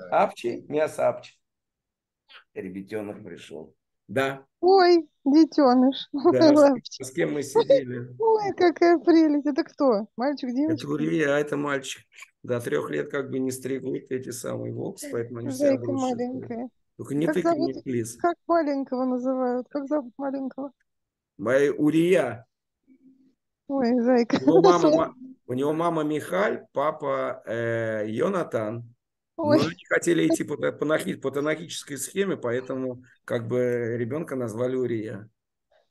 Апчи, мясо апчи. Ребятенок пришел. Да. Ой, детеныш. [LAUGHS] Да, с, с кем мы сидели. Ой, какая прелесть. Это кто? Мальчик, девочка? Это Урия, а это мальчик. До трех лет как бы не стригут эти самые волкс, поэтому они все маленькая. Только не как тыкай, зовут, не плиз. Как маленького называют? Как зовут маленького? Моя Урия. Ой, зайка. У него мама, [LAUGHS] у него мама Михаль, папа э, Йонатан. Ой. Но они хотели идти по, по, по танахической схеме, поэтому как бы ребенка назвали Урия.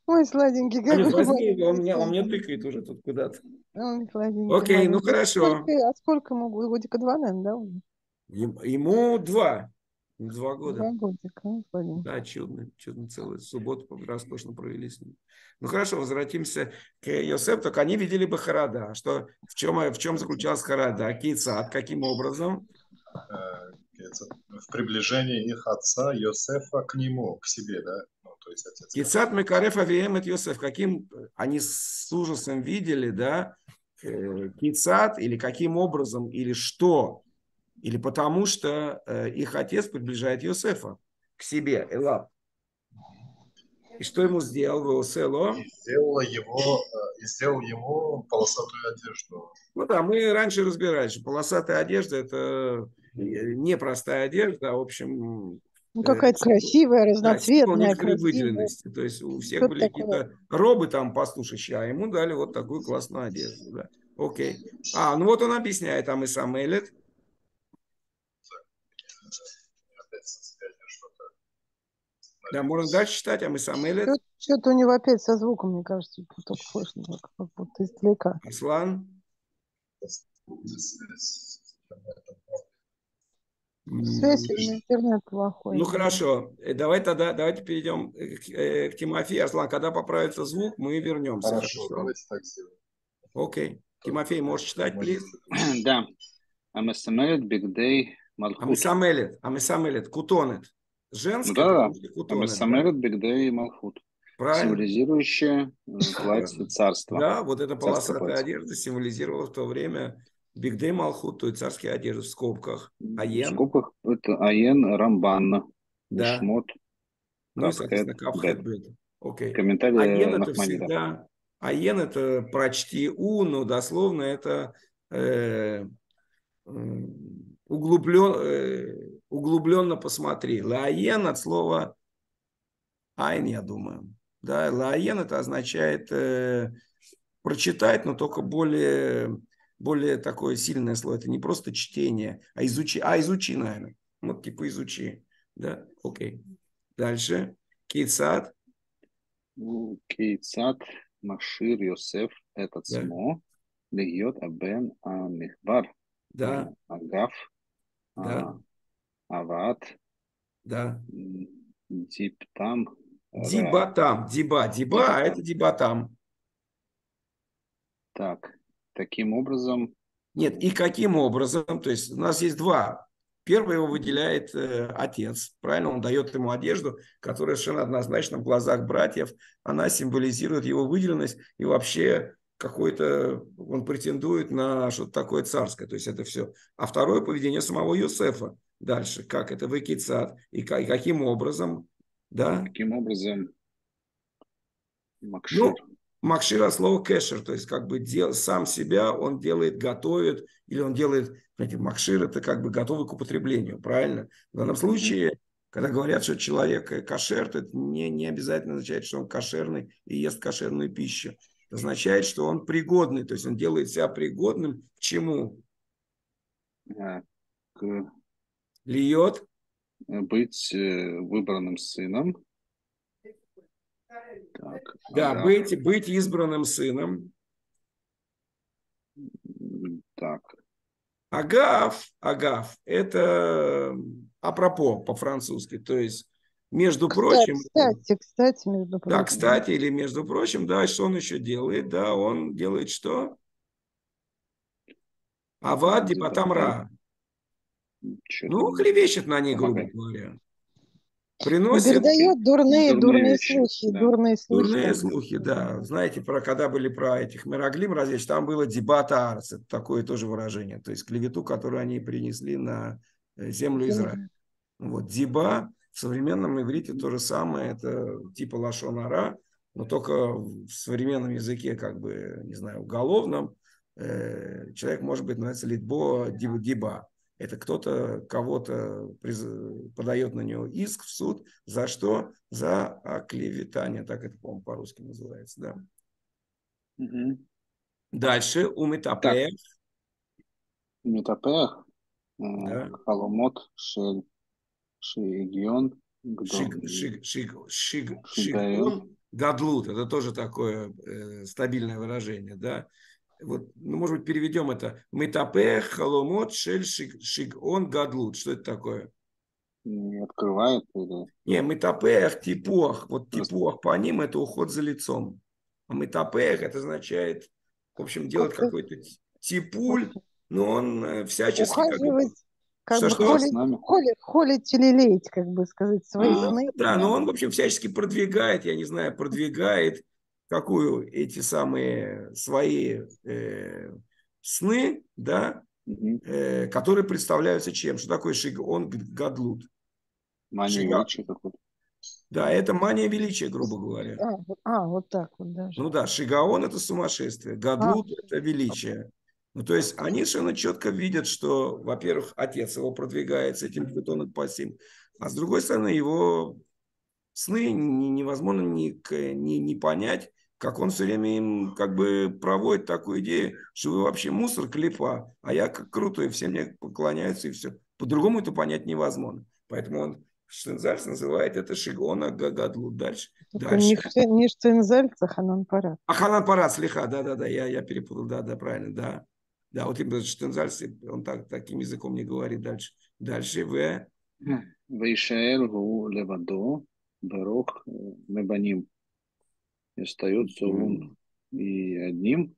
Ой, сладенький. Как Анюш, возьми его, он меня, он меня тыкает уже тут куда-то. Он сладенький. Окей, ну хорошо. Сколько, а сколько ему? Годика два, наверное, да? Уже? Ему два. Два года. Два годика. Ну, да, чудно. Чудно целую субботу роскошно провели с ним. Ну хорошо, возвратимся к Йосеф. Только они видели бы Харада. Что, в, чем, в чем заключалась Харада? Кейцат, каким образом? Э, в приближении их отца Йосефа к нему, к себе, да? Ну, то есть отец. Кицат Мекареф Авием от Йосеф, каким они с ужасом видели, да, э, Кицат, или каким образом, или что, или потому что э, их отец приближает Йосефа к себе, Элаб. И что ему сделал Веосело? И сделал его, и сделал ему полосатую одежду. Ну да, мы раньше разбирались, что полосатая одежда – это непростая одежда, а, в общем... Ну, какая-то э, красивая, разноцветная. Да, выделенности. То есть у всех были какие-то робы там пастушащие, а ему дали вот такую классную одежду. Да. Окей. А, ну вот он объясняет, там и сам Элит. Да, можно дальше читать, а мы сам Элит. Что-то у него опять со звуком, мне кажется, только слышно, как будто издалека. Аслан? Связь или интернет плохой. Ну хорошо, э, давай тогда, давайте перейдем к, э, к Тимофею. Аслан, когда поправится звук, мы вернемся. Хорошо, хорошо? давайте так сделаем. Окей. Тимофей, можешь читать, плиз? Да. Амесамелет, бигдей, малхут. Амесамелет, амесамелет, кутонет. Женское да, да. Амесамелет, бигдей, малхут. Правильно. Символизирующее э, [LAUGHS] платье царства. Да, вот эта полосатая одежда символизировала в то время Бигдей Малхут, то есть царские одежды в скобках. Аен. В скобках это Аен Рамбанна. Да. Шмот. Ну и, соответственно, Кавхет Окей. Комментарий Аен это всегда... Аен это прочти у, но дословно это э, углублен, э, углубленно посмотри. Лаен от слова айн, я думаю. Да, лаен это означает э, прочитать, но только более более такое сильное слово. Это не просто чтение, а изучи. А, изучи, наверное. Вот типа изучи. Да, окей. Дальше. Кейцат. Кейцат Машир Йосеф этот смо. Легиот Абен Амихбар. Да. Агаф. Да. Ават. Да. Диптам. Дибатам. Диба. Диба, а это дибатам. Так. Таким образом... Нет, и каким образом? То есть у нас есть два. Первый его выделяет э, отец, правильно? Он дает ему одежду, которая совершенно однозначно в глазах братьев, она символизирует его выделенность и вообще какой-то, он претендует на что-то такое царское, то есть это все. А второе поведение самого Юсефа дальше, как это выкицат и, и каким образом, да? Каким образом Макшир. Ну, Макшира слово кэшер, то есть как бы дел, сам себя он делает, готовит, или он делает, знаете, макшир это как бы готовый к употреблению, правильно? В данном случае, когда говорят, что человек кошер, то это не, не обязательно означает, что он кошерный и ест кошерную пищу. Означает, что он пригодный, то есть он делает себя пригодным к чему? К Льет? Быть э, выбранным сыном. Так, да, ага. быть, быть избранным сыном. Так. Агав, агав, это апропо по-французски, то есть между кстати, прочим... Кстати, кстати, между прочим. Да, кстати, или между прочим, да, что он еще делает? Да, он делает что? Авад Дипатамра. Ну, клевещет на ней, грубо говоря. Приносит... Передает дурные, дурные, дурные слухи, да. дурные слухи. Дурные слухи, да. Знаете, про когда были про этих Мироглим различь, там было дебата арс, это такое тоже выражение, то есть клевету, которую они принесли на э, землю Израиля. Вот, диба в современном иврите то же самое, это типа лашонара, но только в современном языке, как бы, не знаю, уголовном, э, человек может быть называется литбо диба, это кто-то кого-то подает на него иск в суд. За что? За оклеветание. Так это, по-моему, по-русски называется, да. Угу. Дальше у Метапех. Метапех. Э, да. Халомот шель шигион. Шиг, шиг, шиг, шиг, шигон гадлут. Это тоже такое э, стабильное выражение, да вот, ну, может быть, переведем это. Метапех, халомот, шель, шиг, он, гадлут. Что это такое? Не открывает или... Не, метапех, типох. Вот типох по ним это уход за лицом. А метапех это означает, в общем, делать какой-то типуль, но он э, всячески... Ухаживать, как что, бы что? Холить, холить, холить или леять, как бы сказать, свои а, сны. Да, но он, в общем, всячески продвигает, я не знаю, продвигает какую эти самые свои э, сны, да, э, которые представляются чем? Что такое шигон гадлут? Мания Шига... величия Да, это мания величия, грубо говоря. А, а вот так вот даже. Ну да, шигаон – это сумасшествие, гадлут а. – это величие. Ну, то есть они совершенно четко видят, что, во-первых, отец его продвигает с этим бетоном по сим, а с другой стороны, его сны невозможно не, не, не понять, как он все время им как бы проводит такую идею, что вы вообще мусор, клепа, а я как крутой, все мне поклоняются и все. По-другому это понять невозможно. Поэтому он Штензальц называет это Шигона Гагадлу. Дальше. дальше. Не, не Штензальц, а Ханан Парад. А Ханан Парад, слегка, да-да-да, я, я перепутал, да-да, правильно, да. Да, вот именно Штензальц, он так, таким языком не говорит дальше. Дальше В. Вейшаэл гу левадо барох мебаним и остается он и одним.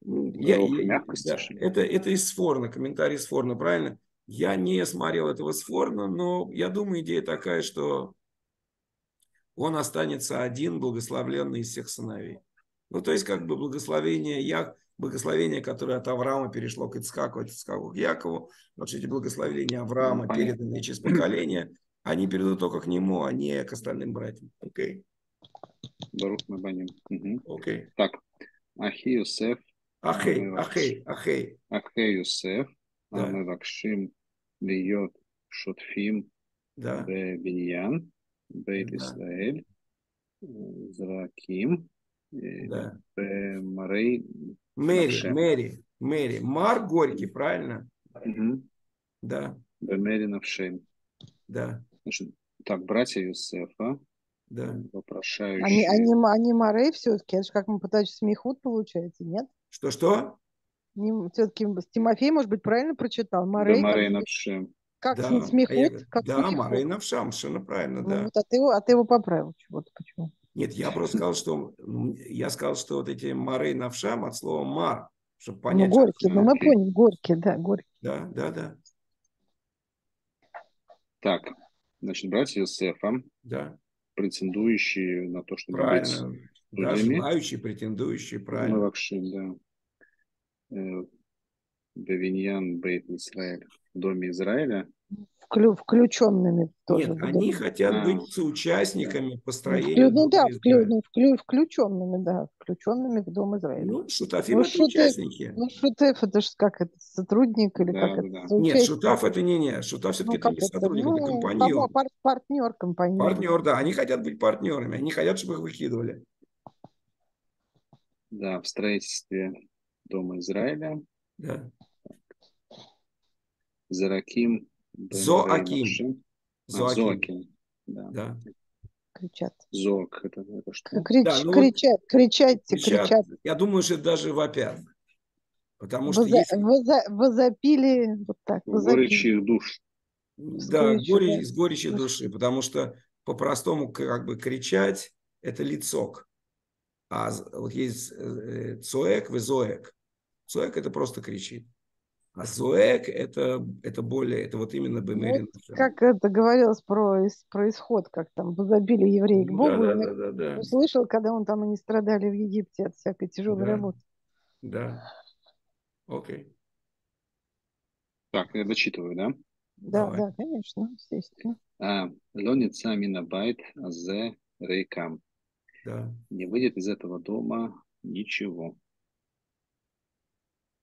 Я, я, да, это, это из Сфорна, комментарий из Сфорна, правильно? Я не смотрел этого Сфорна, но я думаю, идея такая, что он останется один, благословленный из всех сыновей. Ну, то есть, как бы благословение, я, благословение, которое от Авраама перешло к Ицхаку, от Ицхаку к Якову. Вот эти благословения Авраама, ну, переданные через поколение, они передают только к нему, а не к остальным братьям. Окей. Барух Мабаним. Окей. Так. Ахи Юсеф. Ахей, Ахей, Ахей. Ахей Юсеф. Да. Амевакшим Льет Шотфим да. Беньян. Бейт Исраэль. Зраким. Э, да. Э, Мэрей. Мэри, Мэри, Мэри. Мар Горький, правильно? Угу. Да. Да, Мэри Навшем. Да. Так, братья Юсефа. Да. Вопрошающие. Они, они, они Морей все-таки, это же как мы пытаемся смехут получается, нет? Что-что? Все-таки Тимофей, может быть, правильно прочитал? Морей, да, Морей Навшем. Как да. смехут? А как да, Морей Навшам, совершенно правильно, ну, да. Вот, а, ты его, а ты его поправил чего-то, почему? Нет, я просто сказал, что я сказал, что вот эти Морей Навшам от слова Мар, чтобы понять. Ну, горький, ну мы поняли, горький, да, горький. Да, да, да. Так, значит, братья Иосифа. Да претендующие на то, чтобы правильно. быть Да, желающие, претендующие, правильно. Мавакшим, да. Э, Бевиньян Бейт Израиль в Доме Израиля вклю, включенными тоже. Нет, они хотят а. быть соучастниками построения. Ну, да, вклю, ну, вклю, включенными, да, включенными в Дом Израиля. Ну, шутафим ну, это шутеф, участники. Ну, шутеф это же как это, сотрудник или да, как да. это? Нет, шутаф это не не, шутаф все-таки ну, это не сотрудник, ну, это компаньон. Пар, партнер, компаньон. Партнер, да, они хотят быть партнерами, они хотят, чтобы их выкидывали. Да, в строительстве Дома Израиля. Да. Зараким. Зоаким. Зоаким. А. Да. да. Кричат. Зок, это, это что? Крич, да, ну кричат, кричать, кричат, кричат. Я думаю, что даже вопят. Потому что Воза, если... воза, возопили вот так. Горечи их душ. Да, горе, с горечи души, потому что по-простому как бы кричать – это лицок. А вот есть э, цоэк, везоэк. Цоэк – это просто кричит. А зоэк это, это более, это вот именно Бемерин. Вот как это говорилось про, про исход, как там возобили евреи к Богу. Да, да, да, да, Услышал, когда он там и не страдали в Египте от всякой тяжелой да, работы. Да. Окей. Так, я дочитываю, да? Да, Давай. да, конечно, естественно. А, Лоница Минабайт Азе Рейкам. Да. Не выйдет из этого дома ничего.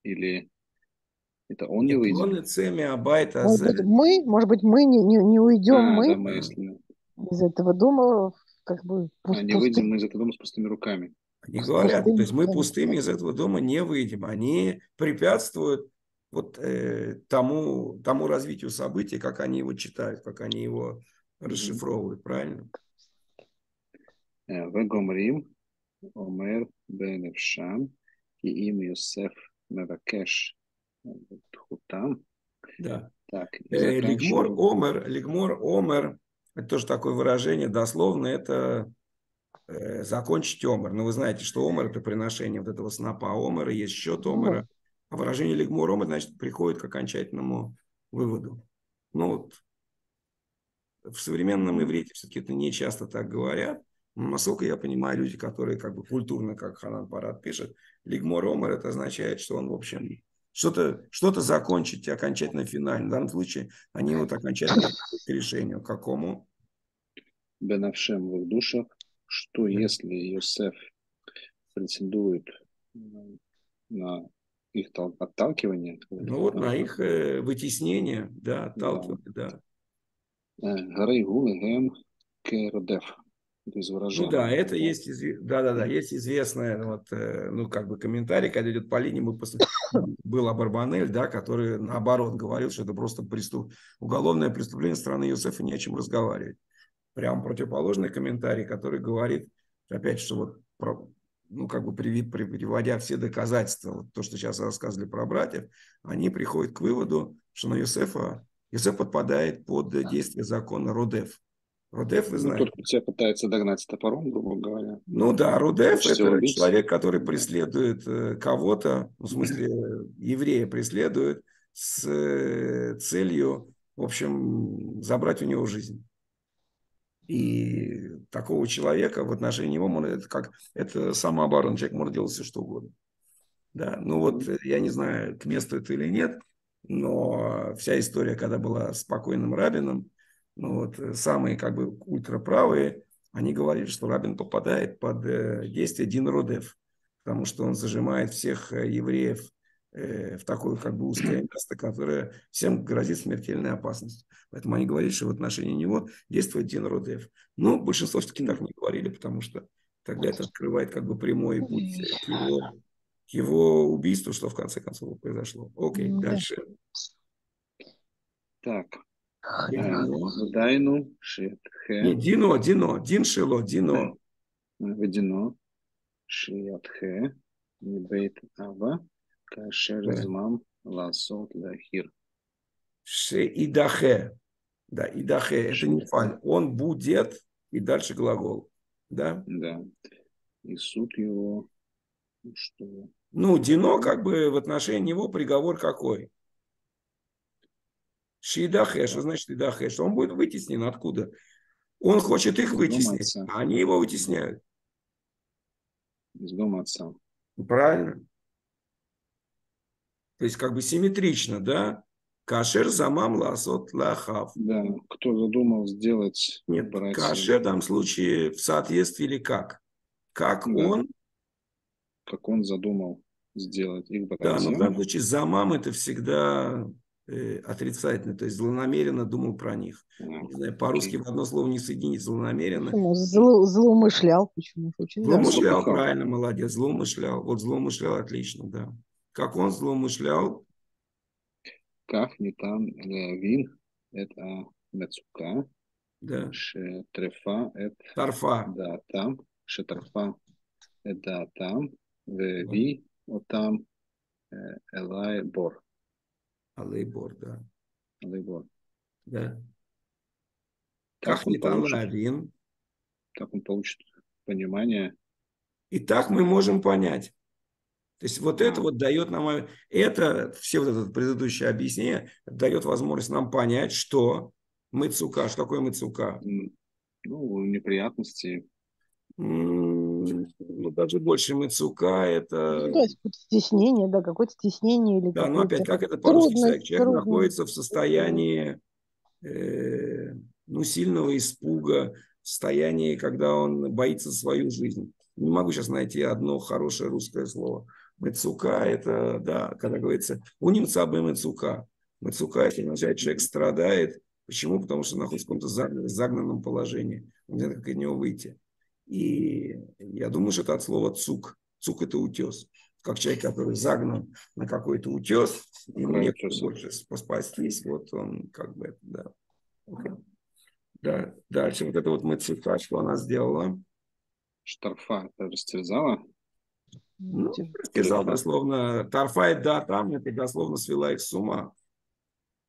Или это он Нет, не выйдет. Он и цеми, абайт, а может быть, мы, может быть, мы не, не, не уйдем, а, мы да, мысленно. из этого дома как бы... Пуст, а, не выйдем мы из этого дома с пустыми руками. Они пустыми, говорят, то есть мы пустыми из этого дома не выйдем. Они препятствуют вот э, тому, тому развитию событий, как они его читают, как они его расшифровывают, правильно? Э, Вегомрим, Омер Беневшам, и им Юсеф Мевакеш вот, там. Да. Так, э, Лигмор, Омер, Лигмор, Омер, это тоже такое выражение, дословно это э, закончить Омер. Но вы знаете, что Омер – это приношение вот этого снопа Омера, есть счет Омера. А выражение Лигмор, Омер, значит, приходит к окончательному выводу. Ну вот в современном иврите все-таки это не часто так говорят. Но, насколько я понимаю, люди, которые как бы культурно, как Ханан Парад пишет, Лигмор Омер, это означает, что он, в общем, что-то что закончить окончательно финально. В данном случае они вот окончательно к решению. Какому? Бенавшем в их душах, что если Йосеф претендует на их отталкивание? Ну вот на их э, вытеснение, да, отталкивание, да. Э, легем кердев из выражения. Ну да, это есть, да, да, да, есть известная, вот, э, ну, как бы комментарий, когда идет по линии, мы после... [COUGHS] был Абарбанель, да, который наоборот говорил, что это просто преступ... уголовное преступление страны Юсефа, не о чем разговаривать. Прям противоположный комментарий, который говорит, опять, что вот про, ну, как бы приводя все доказательства, вот то, что сейчас рассказывали про братьев, они приходят к выводу, что на Юсефа, Юсеф подпадает под действие закона Родев. Рудеф, вы ну, знаете. Ну, тот, тебя пытается догнать топором, грубо говоря. Ну да, Рудеф – это убить. человек, который преследует э, кого-то, ну, в смысле, еврея преследует с э, целью, в общем, забрать у него жизнь. И такого человека в отношении него, можно, это как это самооборона, человек может делать все, что угодно. Да, ну вот я не знаю, к месту это или нет, но вся история, когда была спокойным Рабином, ну, вот, э, самые как бы ультраправые, они говорили, что Рабин попадает под э, действие Дин Родев, потому что он зажимает всех э, евреев в такое как бы узкое [CLEARS THROAT] место, которое всем грозит смертельной опасностью. Поэтому они говорили, что в отношении него действует Дин Родев. Но большинство все-таки так не говорили, потому что тогда это открывает как бы прямой путь к его, к его убийству, что в конце концов произошло. Окей, дальше. Так, ну. Дайну, шит, хэ. Дино, дино, дин шило, дино. Водино, шият, хэ. Небейт, ава. Кашер, змам, ласот, лахир. ше идахе. Да, идахе. Это не фаль. Он будет, и дальше глагол. Да? Да. И суд его, что... Ну, дино, как бы в отношении него приговор какой? Шидахе, что значит Идахе? Что он будет вытеснен откуда? Он хочет их вытеснить, а они его вытесняют. Из дома отца. Правильно. То есть как бы симметрично, да? Кашер замам ласот лахав. Да, кто задумал сделать... Нет, братья. кашер в данном случае в соответствии или как? Как да. он... Как он задумал сделать их братья. Да, но в данном случае замам это всегда Э, отрицательно, то есть злонамеренно думал про них. Не знаю, по-русски в одно слово не соединить злонамеренно. Ну, зло, злоумышлял почему Очень злоумышлял, да, правильно, молодец, злоумышлял. Вот злоумышлял отлично, да. Как он злоумышлял? Как не там э, вин, это мецука. Да. Шетрефа, это... Тарфа. Да, там. Шетрефа, это там. Э, ви, вот там. Элай, бор. Алейбор, да. Алейбор. Да. Как Ахмед получит, Как он получит понимание? И так мы можем понять. То есть вот это а. вот дает нам, это, все вот это предыдущее объяснение дает возможность нам понять, что мы цука, что такое мы цука. Ну, неприятности. Ну, даже больше мыцука это... Ну, то есть какое-то стеснение, да, какое-то стеснение. Или да, но опять, как это по-русски сказать? Человек трудность. находится в состоянии э, ну, сильного испуга, в состоянии, когда он боится свою жизнь. Не могу сейчас найти одно хорошее русское слово. Мыцука – это, да, когда говорится, у немца бы мыцука. Мыцука – это означает, человек страдает, Почему? Потому что находится в каком-то загнанном положении. Знает, как из него выйти. И я думаю, что это от слова цук. Цук – это утес. Как человек, который загнан на какой-то утес, ему некуда больше спастись. Вот он как бы, да. Okay. Да, дальше вот это вот мы цифра, что она сделала. Штарфа растерзала? Ну, растерзал дословно. Тарфа и да, там это дословно свела их с ума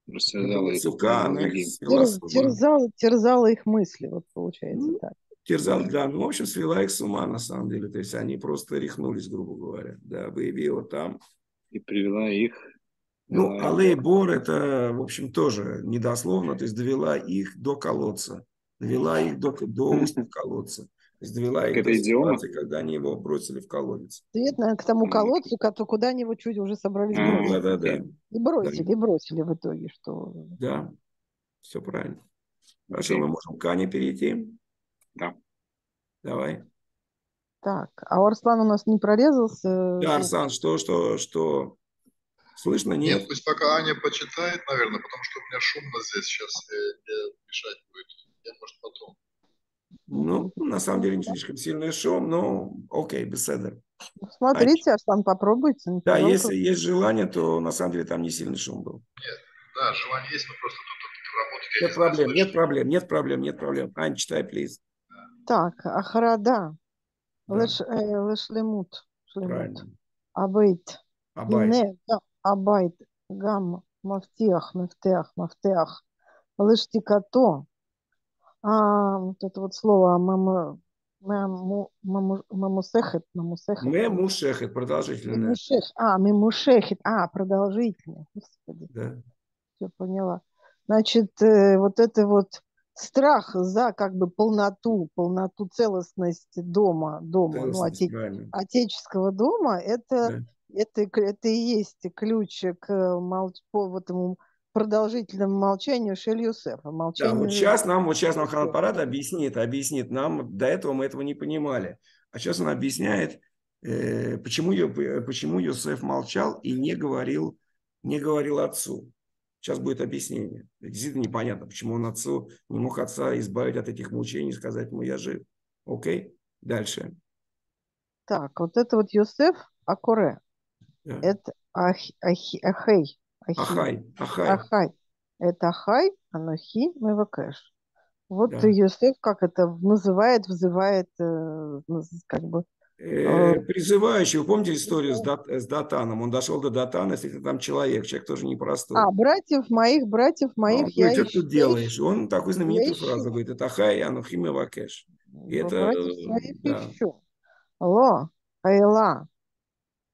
растерзала их. Сука, она терзала, терзала их мысли, вот получается ну, так. Терзал, да, ну, в общем, свела их с ума, на самом деле. То есть они просто рехнулись, грубо говоря. Да, выявила там. И привела их. Ну, Алей Бор это, в общем, тоже недословно, то есть довела их до колодца. Довела их до, до устья колодца довела их до ситуации, когда они его бросили в колодец. Свет, наверное, к тому колодцу, куда они его чуть уже собрались бросить. Да, да, да. И бросили, да. и бросили в итоге. Что... Да, все правильно. Хорошо, мы можем к Ане перейти? Да. Давай. Так, а Арслан у нас не прорезался? Да, Арслан, что, что, что? Слышно? Нет? Нет, пусть пока Аня почитает, наверное, потому что у меня шумно здесь сейчас, мне мешать будет. Я, может, потом. Ну, на самом деле не слишком сильный шум, но окей, беседа. Смотрите, Арслан, попробуйте. Да, если есть желание, то на самом деле там не сильный шум был. Нет, да, желание есть, но просто тут, тут работать. Нет проблем, нет проблем, нет проблем, нет проблем. Ань, читай, плиз. Так, Ахарада. Леш, э, леш лемут. Абайт. Абайт. Абайт. Гам. Мафтех, мафтех, мафтех. Леш тикато а, вот это вот слово мама, маму, маму, мамусехет, мамусехет. Мемушехет, продолжительное. Мемушех, а, мемушехет, а, продолжительное, господи. Да. Все поняла. Значит, э, вот это вот страх за как бы полноту, полноту целостность дома, дома, ну, оте, отеческого дома, это, да. это, это и есть ключ к молч, по этому продолжительному молчанию Шель Юсефа. Молчанию... Да, вот сейчас нам, вот сейчас нам Ханат Парад объяснит, объяснит нам, до этого мы этого не понимали. А сейчас он объясняет, э, почему, почему Юсеф молчал и не говорил, не говорил отцу. Сейчас будет объяснение. Действительно непонятно, почему он отцу не мог отца избавить от этих мучений, сказать ему, я жив. Окей? Дальше. Так, вот это вот Йосеф Акуре. Да. Это ах, ах, Ахей. Ахай. Ахай. Ахай. Это Ахай, Анохи, Мевакеш. Вот да. Йосеф, как это называет, взывает, э, как бы... А, э, призывающего. Помните историю с, ну Дат, э, с Датаном? Он дошел до Датана, если там человек, человек тоже непростой. А, братьев моих, братьев ну, а моих ну, я что ищу, ты делаешь? Он такой знаменитую я фразу говорит, это Хай Анухим Вакеш. И ну, это... Э, да. Ищу. Ло, Айла,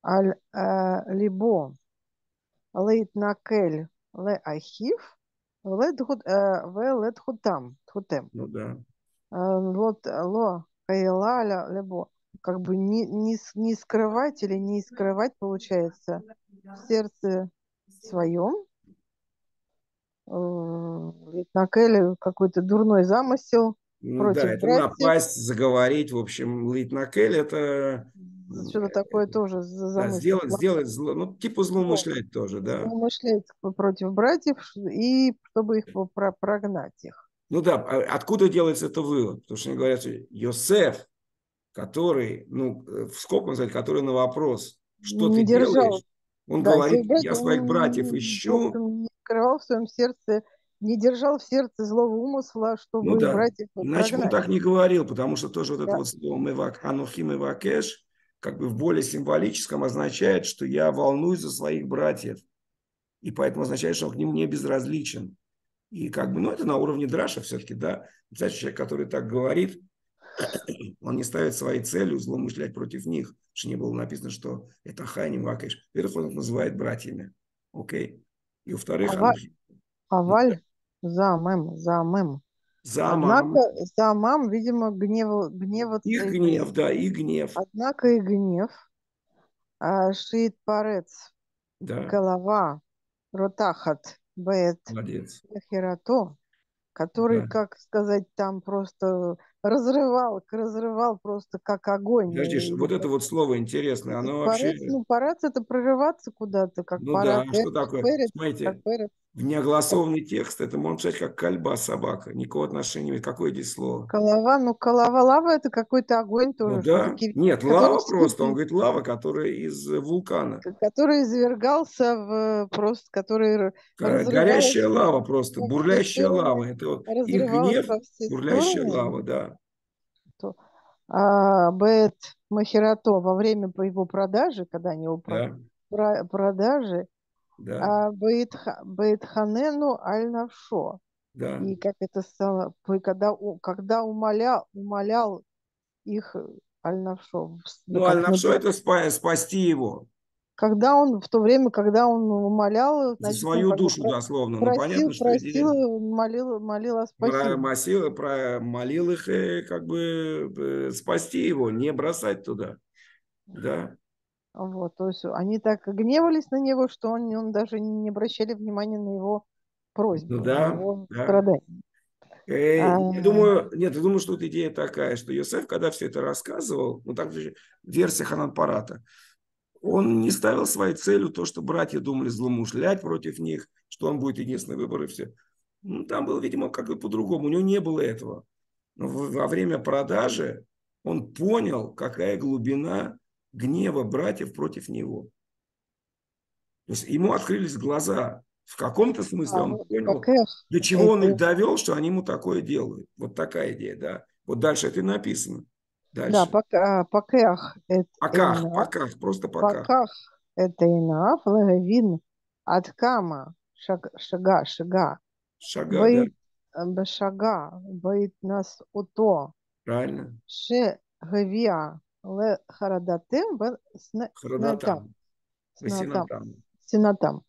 Аль, э, Либо, Лейтнакель, Ле Ахив, Ледхутам, Хутем. Ну да. Вот, Ло, Айла, Либо как бы не, не, не скрывать или не скрывать, получается, в сердце своем. Литнакель какой-то дурной замысел ну, против да, это братьев. напасть, заговорить, в общем, Литнакель это что-то такое тоже да, сделать, сделать зло, ну, типа злоумышлять тоже, да. Злоумышлять против братьев и чтобы их прогнать их. Ну да, а откуда делается это вывод? Потому что они говорят, что Йосеф, который, ну, э, в скобках сказать, который на вопрос, что не ты держал. делаешь, он да, говорит, я своих братьев ищу. Не скрывал в своем сердце не держал в сердце злого умысла, чтобы ну, да. братьев Иначе он так не говорил, потому что тоже вот да. это вот слово «мывак», «анухим и вакеш», как бы в более символическом означает, что я волнуюсь за своих братьев. И поэтому означает, что он к ним не безразличен. И как бы, ну, это на уровне драша все-таки, да. Человек, который так говорит, [CLEARS THROAT] он не ставит своей целью злоумышлять против них, что не было написано, что это хайни вакеш. Это он называет братьями. Окей? И во-вторых, Ава... Аваль Замем, замем. Замам. Однако замам, видимо, гнев, гнев. И гнев, да, и гнев. Однако и гнев. А, шиит парец. Да. Голова. Ротахат. Бет. Молодец. Херато. Который, да. как сказать, там просто разрывал, разрывал просто как огонь. Подожди, и, вот это вот слово интересное, оно парец, вообще... Ну, парец это прорываться куда-то, как ну, парад. да, что такое? Перец, Смотрите, как перец. В неогласованный текст это можно сказать как кольба собака. Никакого отношения не имеет. Какое здесь слово? Колова, ну колова лава это какой-то огонь тоже. Ну, да. Нет, лава просто. Он говорит лава, которая из вулкана. Который извергался в просто, который Горящая лава просто, бурлящая лава. Это вот их гнев, бурлящая лава, да. А, Бет Махерато во время его продажи, когда они его да. продажи, да. А, Бейтханену аль-Навшо. Да. И как это стало, когда, когда умолял, умолял их аль-Навшо. Ну, аль-Навшо это спасти его. Когда он, в то время, когда он умолял... За свою ну, душу, дословно. Просил, ну, понятно, что просил, молил, молил о спасении. Просил, про, молил их э, как бы э, спасти его, не бросать туда. Да. Вот, то есть они так гневались на него, что он, он даже не обращали внимания на его просьбу, ну, да, на его да. страдания. Э, а... Я думаю, нет, я думаю, что тут идея такая, что Йосеф, когда все это рассказывал, ну так же версия Хананпарата, он не ставил своей целью то, что братья думали злоумышлять против них, что он будет единственный выбор и все. Ну, там было, видимо, как бы по-другому. У него не было этого. Но во время продажи он понял, какая глубина гнева братьев против него. То есть ему открылись глаза. В каком-то смысле а, он понял, до чего он их довел, что они ему такое делают. Вот такая идея, да. Вот дальше это и написано. Дальше. Да, пока, поках. Это поках, инав, поках, просто поках. Поках это инаф, лагавин от кама шага, шага. Шага, Бait, да. Бешага, бait нас ото. Правильно. Ше гавия Харадатем Харадатам. Синатам.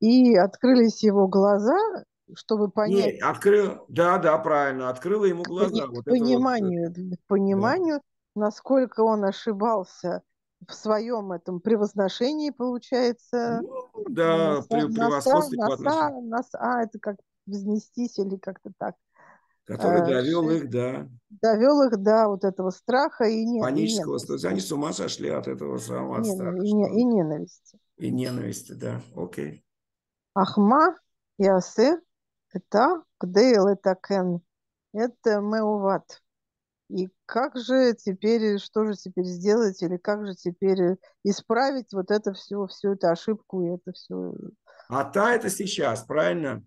И открылись его глаза, чтобы понять. Не, открыл, да, да, правильно, открыла ему глаза. К вот пониманию, вот, к пониманию, да. насколько он ошибался в своем этом превозношении, получается. Ну, да, при, превосходстве по носа, носа, а, это как вознестись или как-то так. Который а, довел их до... Довел их до вот этого страха и не, Панического страха. Они с ума сошли от этого самого не, страха. И, не, и ненависти. И ненависти, да. Окей. Ахма ясе это кдейл это кен. Это меуват. И как же теперь, что же теперь сделать, или как же теперь исправить вот это все, всю эту ошибку и это все. А та это сейчас, правильно?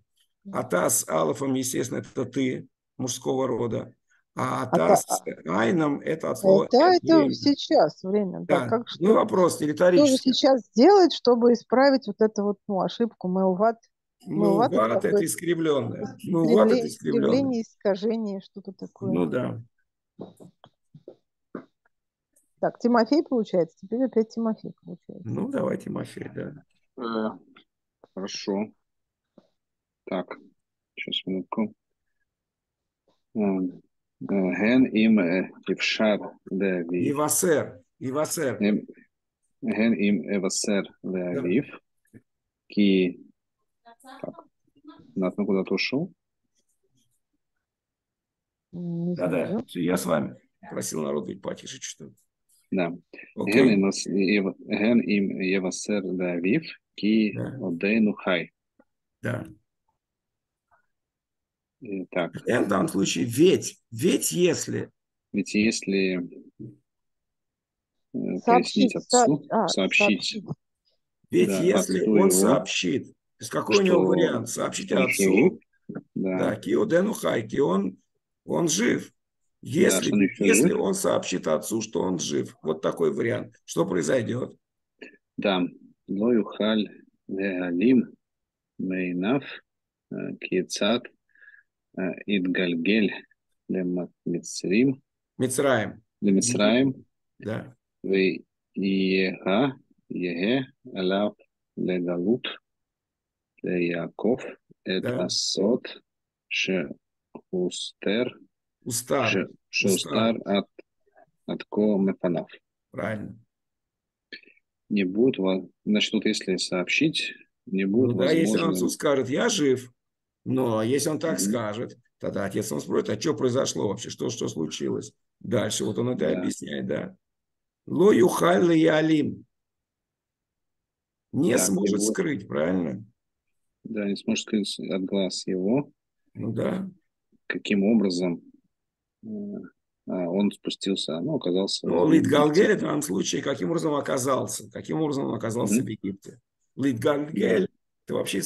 А та с алфом, естественно, это ты мужского рода. А, а та с айном это от слова... Это, это время. сейчас время. Да. Да, как, ну, что, ну, вопрос риторический. Что же сейчас сделать, чтобы исправить вот эту вот ну, ошибку? Ну, ну вот, вот это искривленное. Ну, вот это искривленное. Искривление, искажение, что-то такое. Ну да. Так, Тимофей получается. Теперь опять Тимофей получается. Ну, давай, Тимофей, да. Э, хорошо. Так, сейчас минутку. Эм, э, Ген им э, евшар леавив. Ивасер. Ивасер. Эм, Ген им эвасер леавив. Ки כי... Натан куда-то ушел? Да-да, я с вами. Просил народ быть потише что-то. Да. Ген им Евасер Давив ки Одейну Хай. Да. Так. В данном случае ведь, ведь если. Ведь если э, сообщить пояснить отцу, а, сообщить. сообщить. Ведь да, если он его, сообщит, то есть какой у него вариант? Сообщить отцу, да, да Киодену Хайки, он, он жив. Если, да, если жив. он сообщит отцу, что он жив, вот такой вариант, что произойдет? Да, Лоюхаль Вегалим Мейнав э, Кицат э, Идгальгель Лемицрим Мицраем. Лемицраем. Да. Вееха Еге Алав Легалут Яков, это Сот, Шеустер, Устар. Шеустар от, от Комефанав. Правильно. Не будет, начнут, если сообщить, не будет ну, да, если он тут скажет, я жив, но если он так mm-hmm. скажет, тогда отец он спросит, а что произошло вообще, что, что случилось дальше. Вот он это да. объясняет, да. Ло юхаль Алим Не да, сможет будет... скрыть, правильно? Да, не сможет скрыть от глаз его. Ну да. Каким образом э, а, он спустился, ну, оказался... Ну, Лид Галгель в данном случае каким образом оказался? Каким образом он оказался mm-hmm. в Египте? Лид Галгель, это вообще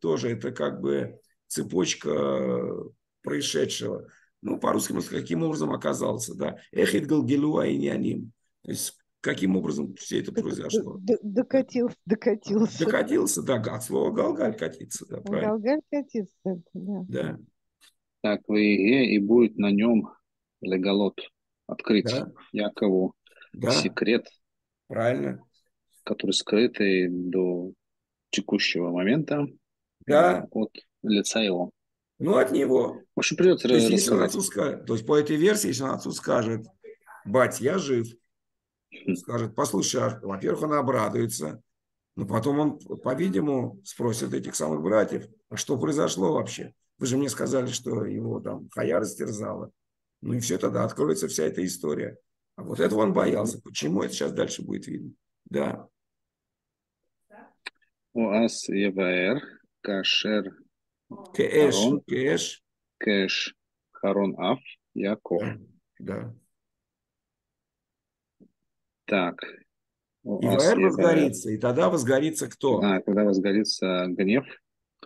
тоже, это как бы цепочка происшедшего. Ну, по-русски, каким образом оказался, да. Эхид Галгелу Айняним. То есть каким образом все это произошло. Докатился, докатился. Докатился, да, от слова галгаль катиться, да, правильно. Галгаль катиться, да. Да. Так, в и будет на нем легалот открыть да. Якову да. секрет. Правильно. Который скрытый до текущего момента да. от лица его. Ну, от него. В общем, придется то есть, если он отцу скажет, то есть, по этой версии, если он отцу скажет, бать, я жив, скажет, послушай, а, во-первых, он обрадуется, но потом он, по-видимому, спросит этих самых братьев, а что произошло вообще? Вы же мне сказали, что его там хая растерзала. Ну и все, тогда откроется вся эта история. А вот этого он боялся. Почему это сейчас дальше будет видно? Да. Уас Еваэр, Кашер, Кэш, Кэш, Кэш, Харон Аф, Яков. Да. Так. И ВР возгорится, и тогда возгорится кто? А, тогда возгорится гнев.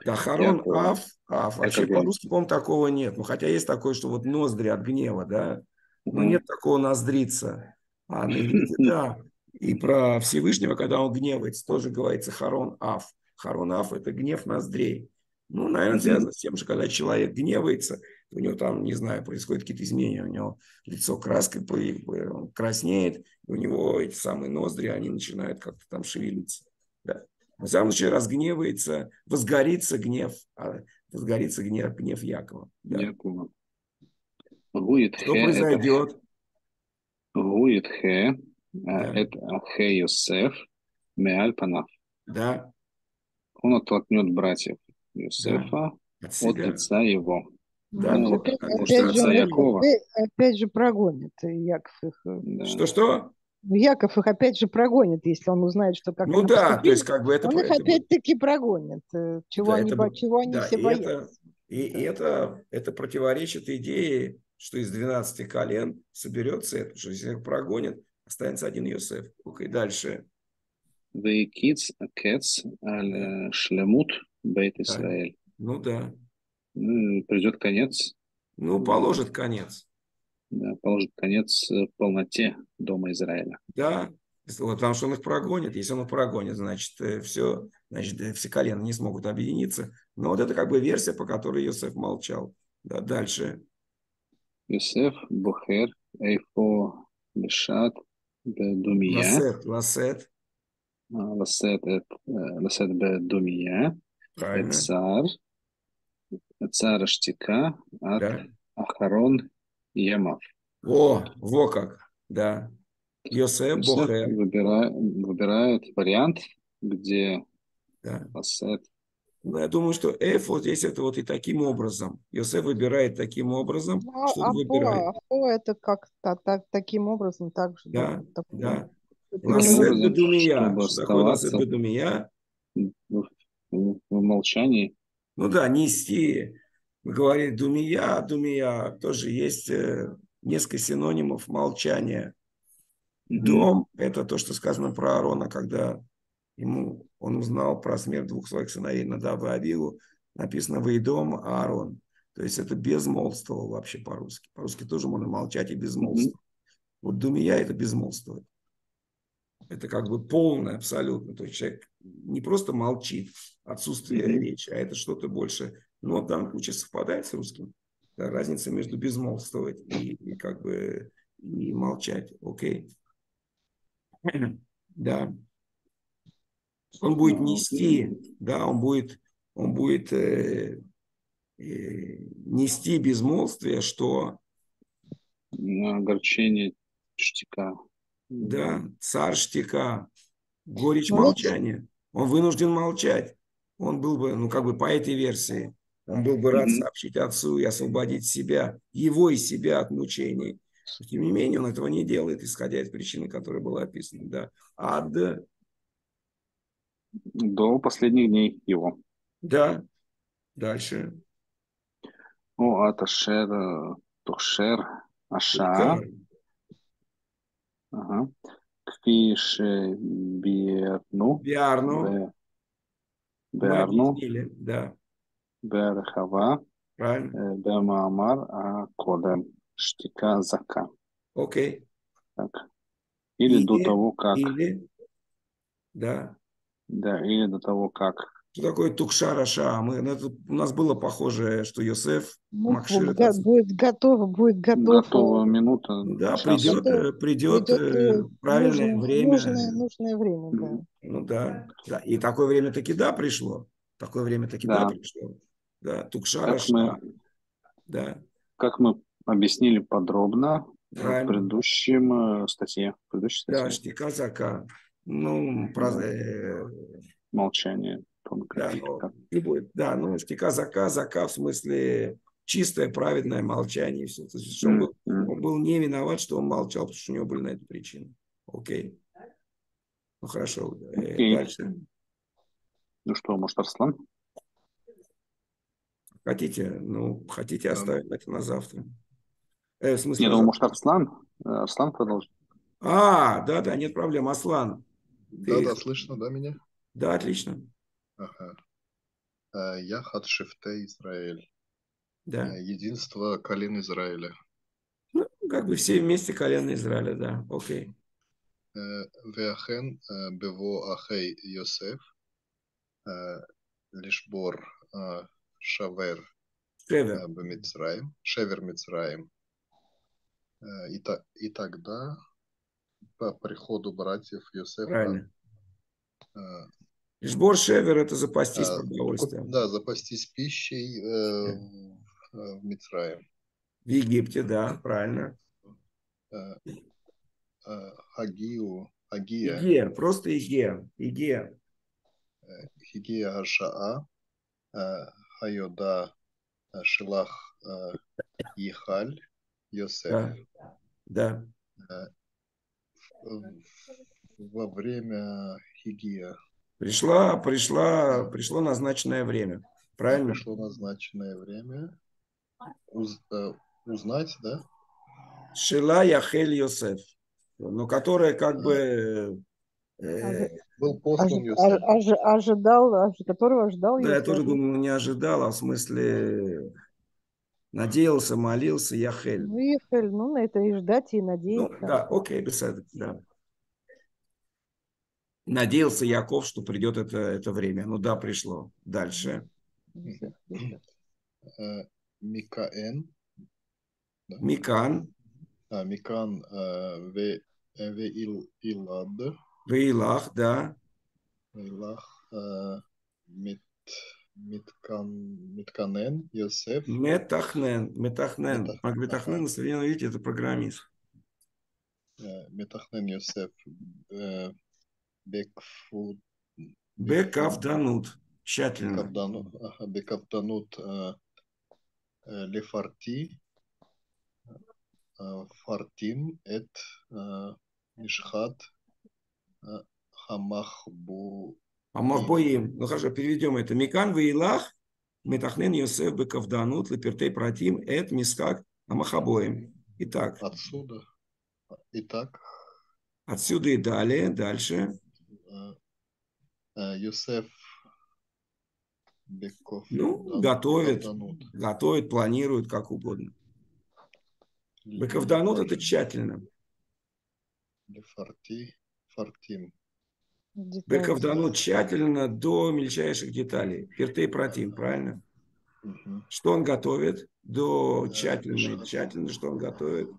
Да, Харон Аф, Аф. Вообще по-русски, по-моему, такого нет. Ну, хотя есть такое, что вот ноздри от гнева, да. Но mm нет такого ноздриться. А на иврите, [LAUGHS] да. И про Всевышнего, когда он гневается, тоже говорится Харон Аф. Харон Аф – это гнев ноздрей. Ну, наверное, связано с тем, что когда человек гневается, у него там, не знаю, происходят какие-то изменения, у него лицо краской, краснеет, у него эти самые ноздри, они начинают как-то там шевелиться. Да. На самом деле разгневается, возгорится гнев, а возгорится гнев, гнев Якова. Да. Якова. Гуит Что хе, произойдет? Гуит хе, да. это хе Йосеф, меаль панав. Да. Он оттолкнет братьев Йосефа да. от, от лица его. Да, ну, опять, опять, же, Якова. опять же прогонит Яков их. Да. Что-что? Яков их опять же прогонит, если он узнает, что как Ну да, то есть как бы это... Он их опять-таки прогонит. Э, чего да, они, это, чего они да, все и боятся. Это, и, и это, это противоречит идее, что из 12 колен соберется это, что если их прогонят, останется один Йосеф. И дальше. Вейкиц кец аль шлемут бейт Исраэль. Ну да. Ну, придет конец. Ну, положит конец. Да, положит конец э, полноте Дома Израиля. Да, потому что он их прогонит. Если он их прогонит, значит, э, все, значит, э, все колена не смогут объединиться. Но вот это как бы версия, по которой Иосиф молчал. Да, дальше. Иосиф, Бухер, Эйфо, Бешат, Бедумия. Ласет, Ласет. А, ласет, Ласет, Бедумия. Правильно. Царь. Цара Штика от да. Ахарон Емав. О, во как, да. Йосеф Бохер. Выбирает, выбирает вариант, где да. Асет Ну, я думаю, что F вот здесь это вот и таким образом. Йосеф выбирает таким образом, Ну, что а он по, выбирает. а по это как так, так, таким образом также. Да, да. Это Таким Насеп образом, бедумия. Что такое оставаться бедумия? в, в- в молчании. Ну да, нести. Мы говорили думия, думия. Тоже есть э, несколько синонимов молчания. Дом – это то, что сказано про Аарона, когда ему, он узнал про смерть двух своих сыновей Надава и Авилу. Написано «Выедом Аарон». То есть это безмолвствовал вообще по-русски. По-русски тоже можно молчать и безмолвствовать. Вот думия – это безмолвствовать. Это как бы полное абсолютно. То есть человек не просто молчит, отсутствие Мгм. речи, а это что-то больше. Но данном случае совпадает с русским. Да, разница между безмолвствовать и, и как бы и молчать. Окей. Да. Он будет Ну, нести, да, он будет, он будет э, э, нести безмолвствие, что огорчение штика. Да, царь штика, горечь Ну вот- молчания. Он вынужден молчать. Он был бы, ну, как бы по этой версии, он был бы рад сообщить отцу и освободить себя, его и себя от мучений. Но, Тем не менее, он этого не делает, исходя из причины, которая была описана. Да. Ад, До последних дней его. да, дальше. О, аташер, э, тохшер, аша. Икар. Ага. Кфи шебирну. Биарну. Берну. да, Берхава. правильно. э, Бемаамар. А кодем. Штика зака. Окей. Так. Или до Или- того, как. Или, да, Да, или до того, как. Что такое Тукшара Ша? Мы, ну, это, у нас было похожее, что Йосеф, Ну, Макшир, га- это- будет готов, будет готов. Готова минута. да, час. придет, Готов. э, придет, придет, э, э, правильное нужное, время. Нужное, нужное время, да. Ну да, да. И такое время таки да пришло. Такое время таки да, Да. пришло. Да, Тукшара Как мы, Да, как мы объяснили подробно в Правильно. предыдущем э, статье. В предыдущей да, статье. штика зака. Ну, про, э, Молчание. да, Тонкое. ну, Так. не будет. Да, ну, штика зака, зака в смысле чистое, праведное молчание. и Все. То есть, он, был, он был не виноват, что он молчал, потому что у него были на это причины. Окей. Ну, хорошо. Э, Окей. Дальше. Ну что, может, Арслан? Хотите, ну, хотите Да. оставить это на завтра? Э, в смысле, Я думаю, завтра. может, Арслан? Э, Арслан продолжит. А, да, да, нет проблем. Аслан. Да, Ты- да, слышно, да, меня? Да, отлично. Ага. Э, Я хат шифте Израиль. Да. Э, Единство колен Израиля. Ну, как бы все вместе колено Израиля, да. Окей. Э, Веахен бево ахей Йосеф. Лишбор шавер Шевер. бемицраим. Шевер Мицраим. Э, И, та- и тогда по приходу братьев Йосефа Правильно. Э, Сбор шевер – это запастись э, продовольствием. да, запастись пищей э, в э, в Мицраим. В Египте, да, правильно. Э, э, Агию, Агия, Иге, просто Иге. Иге. Хигия Гашаа, э, Хайода э, Шилах э, Ехаль, Йосеф. Да. Да. Во время Хигия Пришла, пришла, пришло назначенное время. Правильно? пришло назначенное время уз- э, узнать, да? Шила Яхель Йосеф. Но которая как бы... э, Был послан Йосеф. ож- ожи- ожидал, ожи- которого ожидал да, я тоже думаю, не ожидал, а в смысле надеялся, молился Яхель. Ну, Ехель, ну, на это и ждать, и Ну, надеяться. да, окей, этого, да. Надеялся Яков, что придет это, это время. Ну да, пришло. Дальше. Э, Микаэн, Микан, а, Микан э, Ве э, Ве Ил- Илад, да. Илах, Мит Миткан Митканен, Йосеф, Метахнен, Метахнен. Метахнен, ага. на видите, это программист. Метахнен Йосеф, э, Бекфу Бекав Данут. тщательно. Бекавданут лефарти фартим эт мишхат хамахбу. Хамахбоим. Ну хорошо, переведем это. Микан веилах метахнен Йосеф бекавданут лепертей протим эт мискак амахабоим. Итак. Отсюда. Итак. Отсюда и далее. Дальше. Юсеф Беков. Ну, готовит, готовит, планирует, как угодно. Бековданут это тщательно. Фарти, фартим. Бековданут тщательно до мельчайших деталей. Пертей протим, правильно? Угу. Что он готовит? До тщательно, тщательно, что он готовит.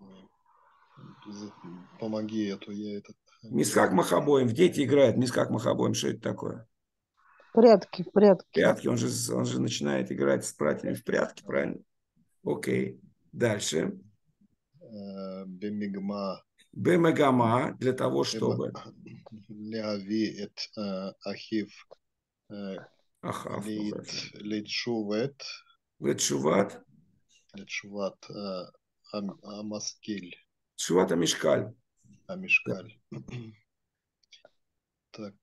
Помоги, а то я этот... Мискак Махабоем. В дети играют Мискак Махабоем. Что это такое? Прятки, прятки. Прятки. Он же, он же начинает играть с братьями в прятки, правильно? Окей. Дальше. Э, Бемигма. Бемегама для того, чтобы... Леави эт э, ахив. Э, Ахав. Литшувет. Литшуват. Литшуват Амаскиль. Шуват Амишкаль. Амишкаль. Так.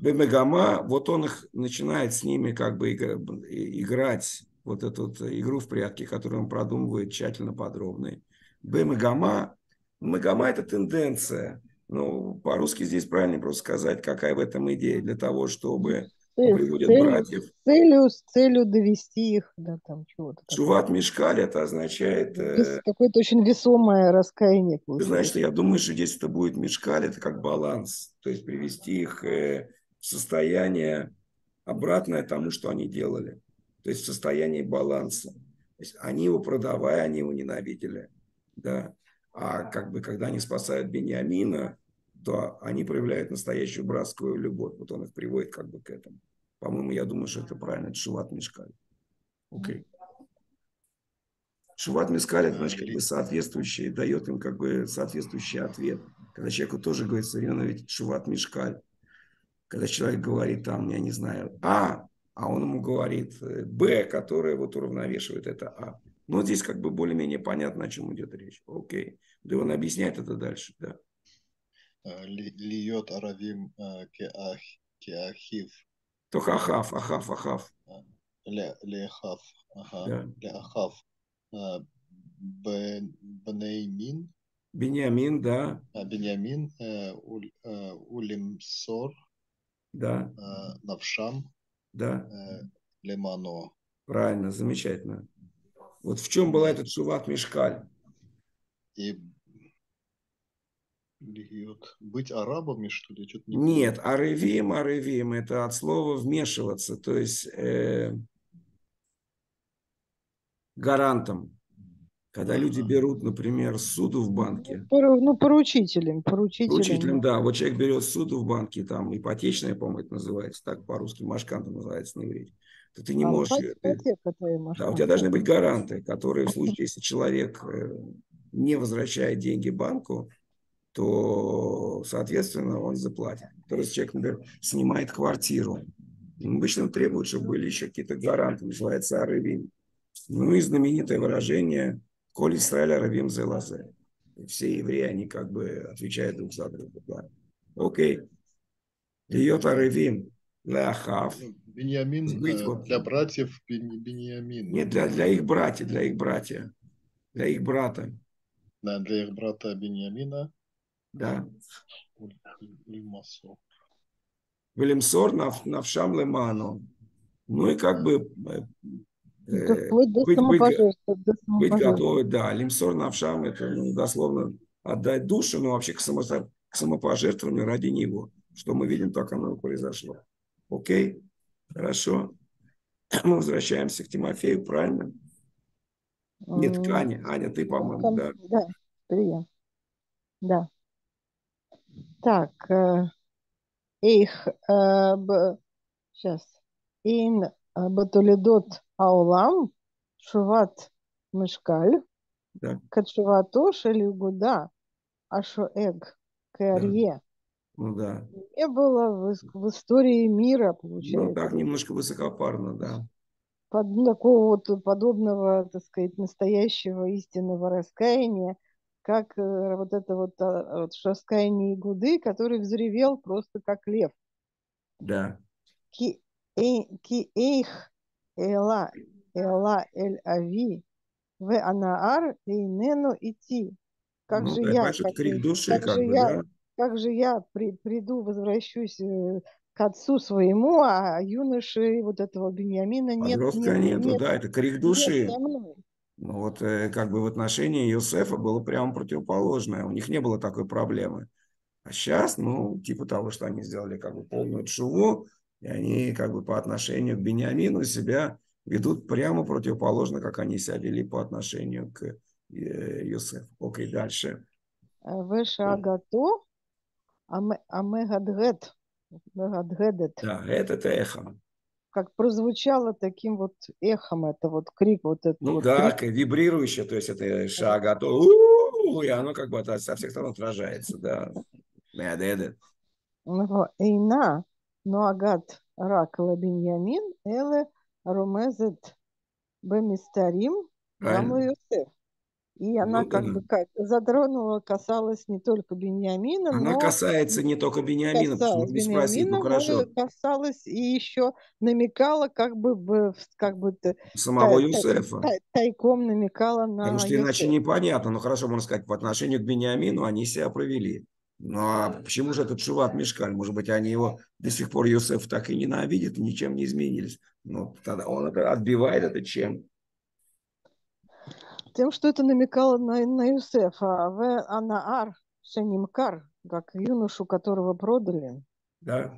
Бемегама, вот он их начинает с ними как бы играть вот эту вот игру в прятки, которую он продумывает тщательно, подробно. Бемегама, Мегама – это тенденция. Ну, по-русски здесь правильно просто сказать, какая в этом идея. Для того, чтобы приводят целью, братьев. Целью, с целью довести их до там чего-то. Шуват Мишкаль это означает... Э, какое-то очень весомое раскаяние. Ты знаешь, я думаю, что здесь это будет Мишкаль, это как баланс. То есть привести их э, в состояние обратное тому, что они делали. То есть в состоянии баланса. То есть они его продавая, они его ненавидели. Да. А как бы когда они спасают Бениамина, то они проявляют настоящую братскую любовь. Вот он их приводит как бы к этому. По-моему, я думаю, что это правильно. Это Шуват Мишкаль. Окей. Шуват Мискаль, это значит, как бы соответствующий, дает им как бы соответствующий ответ. Когда человеку тоже говорит современно, ведь Шуват Мишкаль. Когда человек говорит там, я не знаю, А, а он ему говорит э, Б, которое вот уравновешивает это А. Ну, здесь как бы более-менее понятно, о чем идет речь. Окей. Да он объясняет это дальше, да. Льет Аравим Кеахив. Только Ахав, Ахав, Ахав. Леахав. Ага. Леахав. Бенеймин. Бениамин, да. Бениамин. Улимсор. Да. Навшам. Да. Лемано. Правильно, замечательно. Вот в чем была этот Шуват Мишкаль? И быть арабами, что ли? Что-то не Нет, аревим, аревим, это от слова вмешиваться, то есть э, гарантом. Когда люди берут, например, суду в банке. Ну, поручителем. Поручителем, поручителем да. Вот человек берет суду в банке, там ипотечная, по-моему, это называется, так по-русски, машканта называется на иврите. То ты не а можешь... Ипотека, ты, да, у тебя должны быть гаранты, которые в случае, если человек э, не возвращает деньги банку, то, соответственно, он заплатит. То есть человек, например, снимает квартиру. Обычно требуют, чтобы были еще какие-то гаранты, называется арывим. Ну и знаменитое выражение «Коль Израиль аравим зе лазе». Все евреи, они как бы отвечают друг за друга. Да. Окей. Льет арывим ляхав. Беньямин быть, вот, для братьев Беньямин. Нет, для, для их братьев, для их братья. Для их брата. Да, для их брата Беньямина. Да. Велимсор навшам леману. Ну и как бы э, э быть, быть, быть готовы, да. Лимсор навшам это ну, дословно отдать душу, но вообще к, само, к самопожертвованию ради него. Что мы видим, как оно произошло. Окей? Хорошо. [CLEARS THROAT] Мы возвращаемся к Тимофею, правильно? Нет, к Ане. Аня, ты, по-моему, да. Да, привет. Да. Так, их, сейчас, ин батулидот аулам, шуват мешкаль, качувато шелигуда, ашоэг, кэрье, Ну да. Не было в, в истории мира, получается. Ну так, немножко высокопарно, да. Под, ну, такого вот подобного, так сказать, настоящего истинного раскаяния, как э, вот это вот, а, вот раскаяние Игуды, который взревел просто как лев. Да. Ки, э, ки эйх эла эла эль ави в анаар эйнену идти. Как ну, же да, я, как, крик души, как, как же бы, я, да? как же я при, приду, возвращусь э, к отцу своему, а юноши вот этого Беньямина нет, Подростка нет, нету, нет, да, это крик нет души. Ну вот э, как бы в отношении Иосифа было прямо противоположное. У них не было такой проблемы. А сейчас, ну, типа того, что они сделали как бы полную шуву, и они как бы по отношению к Бениамину себя ведут прямо противоположно, как они себя вели по отношению к Иосифу. Окей, дальше. Вешагато амегадгет. Да, это, это эхо. Как прозвучало таким вот эхом, это вот крик, вот этот Ну вот да, крик. вибрирующее, то есть это шагато, и оно как бы со всех сторон отражается, да. Эйна, нуагат рак лабиньямин, эле ромезет бемистарим, гамла Йосеф. И она Ну как да. бы как затронула, касалась не только Беньямина, Она но касается не только Бениамина, касалась не спросит, ну хорошо, касалась и еще намекала как бы, как бы самого тай- Юсефа. тай- тайком намекала на Потому что иначе Йосефа. непонятно. Ну хорошо, можно сказать, по отношению к Бениамину они себя провели. Ну а почему же этот Шуват Мешкаль? Может быть, они его до сих пор Юсеф так и ненавидят, и ничем не изменились. Ну, тогда он это отбивает это чем? Тем, что это намекало на, на Юсефа. В Анаар Шенимкар, как юношу, которого продали. Да?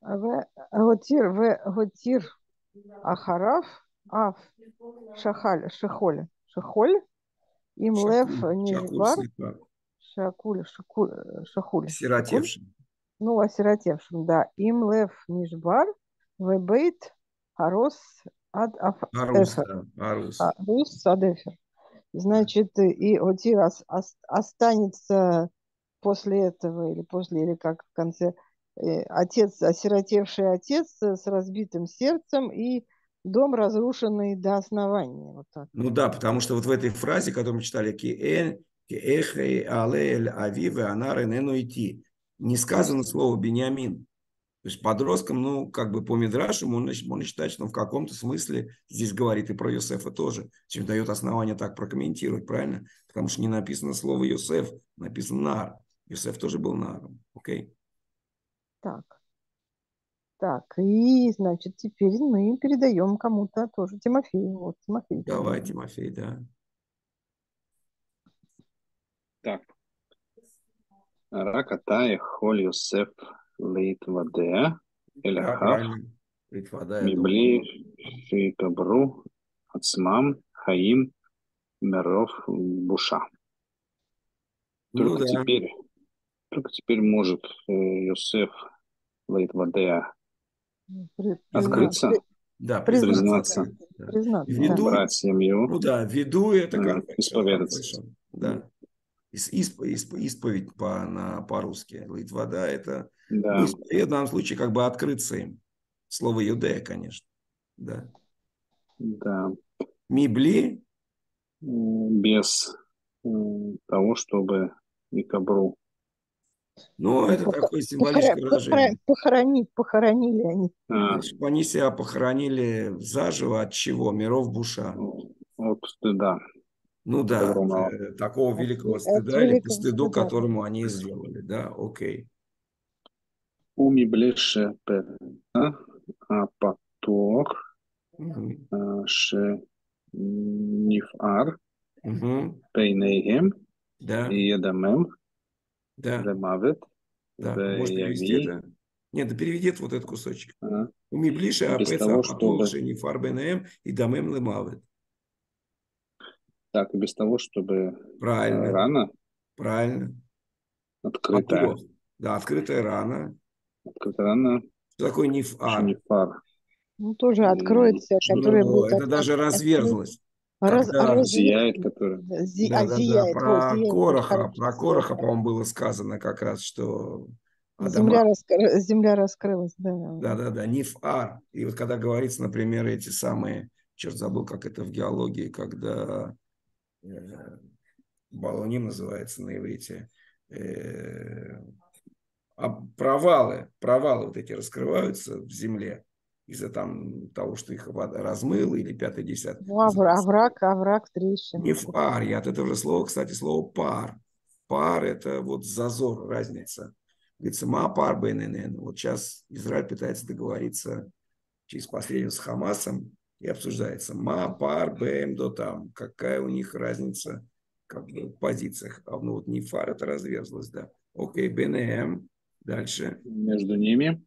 В Готир, в Готир Ахараф, Аф Шахаль, Шехоль, Шехоль, им Лев Шакуль, Нижбар, Шакуль, Шакуль, Шахуль. Сиротевшим. ну, осиротевшим, да. Им Лев Нижбар, Вебейт, Арос, Ад Аф Арус, Арус. Ад Эфер. Значит, и ос- останется после этого, или после, или как в конце, э, отец, осиротевший отец с разбитым сердцем и дом разрушенный до основания. Вот так. Ну да, потому что вот в этой фразе, которую мы читали, «Киэн, киэхэй, алэль, авивы, анар, энену идти», не сказано слово «бениамин». То есть подросткам, ну, как бы по Мидрашу, можно, можно считать, что он в каком-то смысле здесь говорит и про Йосефа тоже, чем дает основание так прокомментировать, правильно? Потому что не написано слово Йосеф, написано Нар. Йосеф тоже был Наром, окей? Так. Так, и, значит, теперь мы передаем кому-то тоже Тимофею. Вот, Тимофей. Давай, Тимофей, да. Так. Раката холь Йосеф Лейтваде, Эльхах, Мибли, Шитабру, Ацмам, Хаим, Меров, Буша. Ну только ну, теперь, да. только теперь может э, Юсеф Лейтвадея открыться. Да, признаться. Да. признаться. Ввиду, семью. Ну да, веду это да, как исповедаться. Да. Исп, исп, исповедь по, на, по-русски. Литвада – это да, ну, исповедь в данном случае как бы открыться им. Слово юдея, конечно. Да. да. Мибли, Без э, того, чтобы Икабру. ну, это Пох- такое символическое Похора- выражение. Похоронить, похоронили они. А, Чтобы они себя похоронили заживо от чего? Миров Буша. от стыда. Ну да, от, э, такого От- великого от стыда или по великого стыду, стыда. которому они сделали. Да, окей умиблеше пена, а поток э, ше нифар пейнейгем едамем демавет нет, да переведи вот этот кусочек. Ага. Уми ближе, а пэца потолше не фарбенем и дамем лемавет. Так, и без того, чтобы э, Правильно. рана Правильно. Открытая. Да, открытая рана открытая рана Что такое нифар? шенифар. Ну, тоже откроется, что- которая Ну, будет это от- даже разверзлось. Раз, когда раз, зияет, который... Зи, да, а, да, зияет, да, про вот, зияет, Короха, про Короха, по-моему, было сказано как раз, что Адама... Земля, раскры... Земля раскрылась, да. Да, да, да, Ниф-Ар. И вот когда говорится, например, эти самые, черт забыл, как это в геологии, когда э, балоним называется на иврите, э, провалы, провалы вот эти раскрываются в земле из-за там того, что их вода размыла или пятый десятый. Ну, овраг, овраг, трещина. Не в пар, я от этого слова, кстати, слово пар. Пар – это вот зазор, разница. Говорится, ма пар бннн. Вот сейчас Израиль пытается договориться через посредника с Хамасом и обсуждается, ма пар бм до там, какая у них разница как бы, в позициях. А ну вот не фар, это разверзлось, да. Окей, БНМ, дальше. Между ними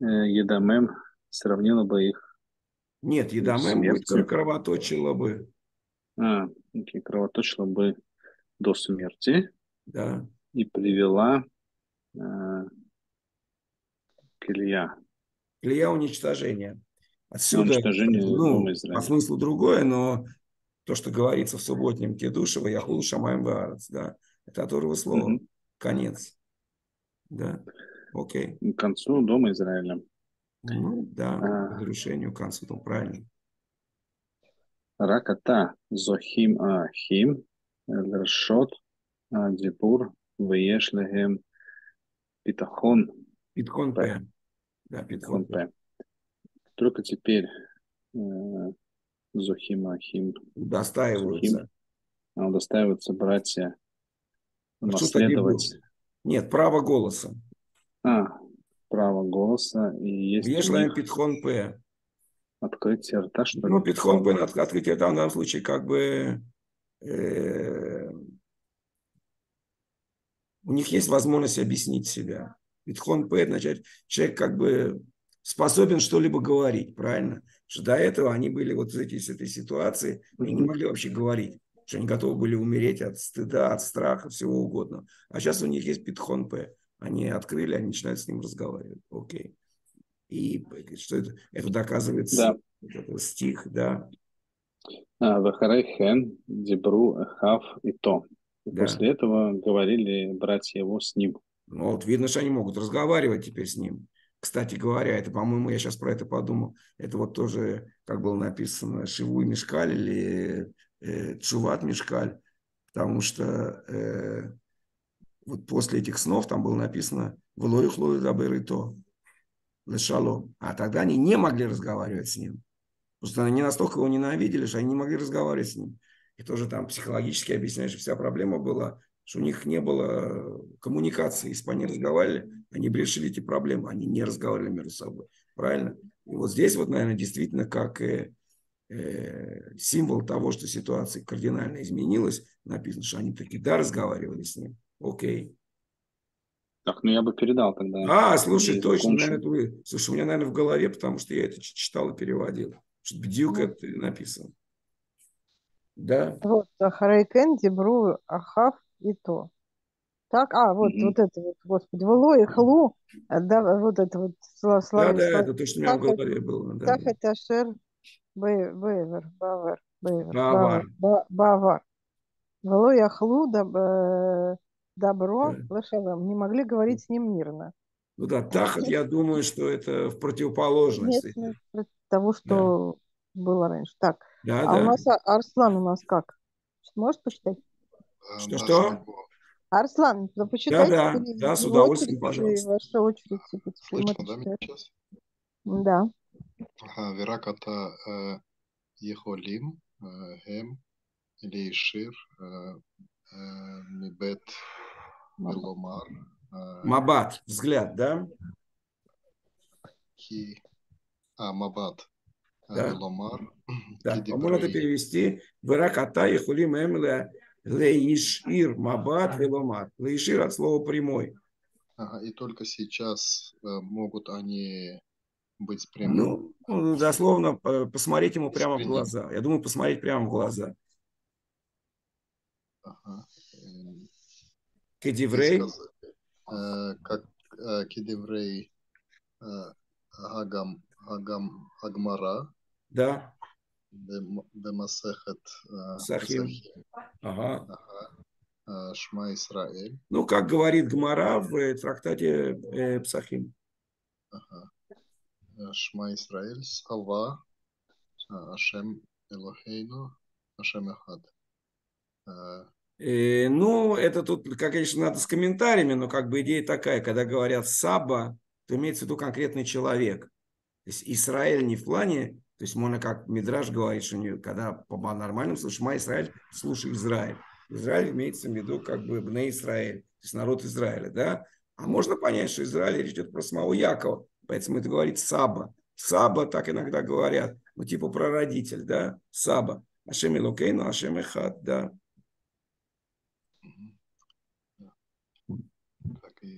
э, Едамем сравнила бы их. Нет, Едамем быстро кровоточила бы. А, окей, кровоточила бы до смерти. Да. И привела э, к Илья. Илья уничтожения. Отсюда, уничтожение ну, по смыслу другое, но то, что говорится в субботнем Кедушева, Яхул Шамаем Ваарец, да, это оторва слова. Угу. Конец. Да, окей. К концу Дома Израиля. Ну, да, а... разрушению, концу, правильно. Раката Зохим Ахим לרשות דיבור ויש להם פתחון. פתחון פה. Да, פתחון פה. Только теперь э, זוכים אחים. Удостаиваются. А, удостаиваются братья а наследовать. Нет, право голоса. А, право голоса. И есть ויש להם פתחון פה. Открытие рта, что ли? Ну, פתחון פה, открытие рта в данном случае как бы э, у них есть возможность объяснить себя. Питхон П, значит, человек как бы способен что-либо говорить, правильно? Что до этого они были вот в этой, с этой ситуации, они не могли вообще говорить, что они готовы были умереть от стыда, от страха, всего угодно. А сейчас у них есть питхон П. Они открыли, они начинают с ним разговаривать. Окей. И что это? Это доказывается да. это стих, да. Вахарайхен, Дебру, Хав и То. да. После этого говорили братья его с ним. Ну, вот видно, что они могут разговаривать теперь с ним. Кстати говоря, это, по-моему, я сейчас про это подумал, это вот тоже, как было написано, Шивуй Мешкаль или э, Чуват Мешкаль, потому что э, вот после этих снов там было написано «Влою хлою дабыр то, лешалом». А тогда они не могли разговаривать с ним. Что они настолько его ненавидели, что они не могли разговаривать с ним. И тоже там психологически объясняешь, вся проблема была что у них не было коммуникации. Если бы они разговаривали, они бы решили эти проблемы. Они не разговаривали между собой. Правильно? И вот здесь вот, наверное, действительно как э, э, символ того, что ситуация кардинально изменилась, написано, что они таки да разговаривали с ним. Окей. Так, ну я бы передал тогда. А, слушай, точно, наверное, слушай, у меня, наверное, в голове, потому что я это читал и переводил. Что Бдюк это написано. Да. Вот, Харайкен, Дебру, Ахав, и то. Так, а, вот, mm-hmm. вот это вот, господи, Вло и Хлу, да, вот это вот слово. Да, да, это то, что у меня в голове было. Да. Так это Шер Бейвер, Бавар, Бавар, Бавар. Вло и Хлу, добро, Лашалам, не могли говорить с ним мирно. Ну да, Тахат, я думаю, что это в противоположность. Нет, того, что да. было раньше. Так, да, а да. у нас Арслан у нас как? Можешь почитать? Что-что? Арслан, ну почитайте. Да, да, да, с удовольствием, очередь, пожалуйста. Ваша очередь. Слышно, да, сейчас? Да. Ага, Вераката э, Ехолим, э, Хем, Лейшир, э, Мибет, Веломар. Мабат, взгляд, да? Ки... А, Мабат. Да. Веломар. Да, по-моему, надо перевести Вераката Ехолим Эмля Леишир Мабат Веломат. Леишир от слова прямой. Ага, и только сейчас э, могут они быть прямо ну, ну, дословно э, посмотреть ему прямо в глаза. Я думаю, посмотреть прямо в глаза. Ага. Кедиврей. Э, как э, Кедиврей Агам, Агам, Агмара. Да. Демасехет Сахим. Ага. ага. Шма Исраэль. Ну, как говорит Гмара в трактате Псахим. Ага. Шма Исраэль, Сава, Ашем Элохейну, Ашем Эхад. Э, ну, это тут, конечно, надо с комментариями, но как бы идея такая, когда говорят «саба», то имеется в виду конкретный человек. То есть Израиль не в плане, то есть можно как Мидраж говорит, что не, когда по нормальному слушаешь «Ма Израиль», слушай Израиль. Израиль имеется в виду как бы Бне Израиль, то есть народ Израиля, да? А можно понять, что Израиль речь идет про самого Якова, Поэтому это говорит Саба. Саба так иногда говорят. Ну, типа прародитель, да? Саба. Ашем Илукейну, Ашем Эхат, да.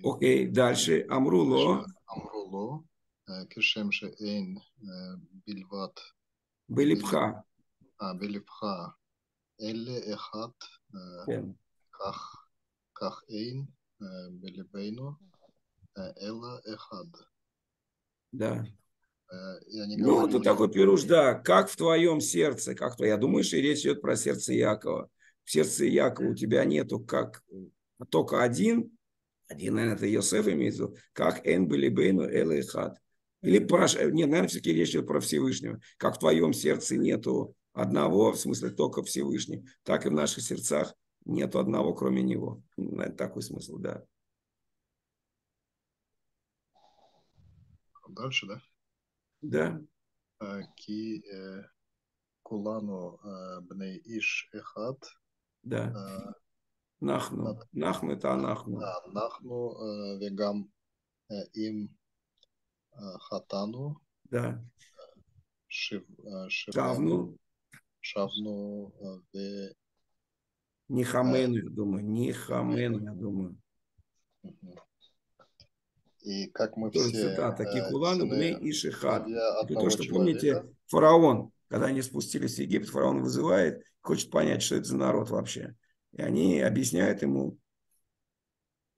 Окей, дальше. Амруло. Амруло. Э, Кишем Шеэйн э, Бильват. Белипха. А, Белипха. Элле Эхат. Э, Ках. Ках Эйн. Белибейну. Эла Эхад. Да. Я не Ну, тут такой пируш, да, как в твоем сердце, как то, я думаю, что речь идет про сердце Якова. В сердце Якова у тебя нету как только один, один, наверное, это Йосеф имеется в виду, как Эн Белибейну Элэхат. Или про, нет, наверное, все-таки речь идет про Всевышнего. Как в твоем сердце нету одного, в смысле только Всевышний, так и в наших сердцах нету одного, кроме него. Наверное, такой смысл, да. дальше, да? Да. А, ки э, кулану э, бней иш эхат. Да. А, нахну. Нахну это анахну. Да, нахну э, вегам им хатану. Да. Шив, шивну. Шавну. Ве... Нихамену, я думаю. Нихамену, я думаю. И как мы Тоже все... цитата. э, Кикулану сыны бней и шихат. Это то, что человека. помните, фараон, когда они спустились в Египет, фараон вызывает, хочет понять, что это за народ вообще. И они объясняют ему,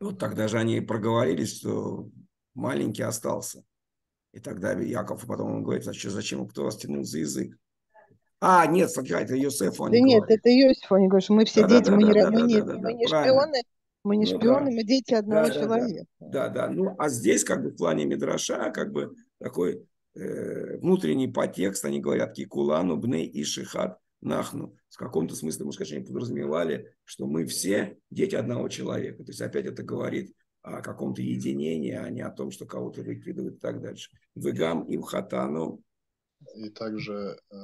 вот тогда же они проговорились, что маленький остался. И тогда Яков потом он говорит, а что, зачем, кто вас тянул за язык? А, нет, смотри, это Йосефу они Да нет, говорят. это Иосиф, они говорят, что мы все Да-да-да, дети, мы не, ра- мы не, да-да-да-да-да, мы не правильно. шпионы, мы не Ну да. шпионы, мы дети одного Да-да-да. человека. Да, да. Ну, а здесь как бы в плане Мидраша, как бы такой э, внутренний подтекст, они говорят кикулану, бней и шихат нахну. В каком-то смысле, может, конечно, они подразумевали, что мы все дети одного человека. То есть опять это говорит о каком-то единении, а не о том, что кого-то выкидывают и так дальше. Выгам им хатану. И также э,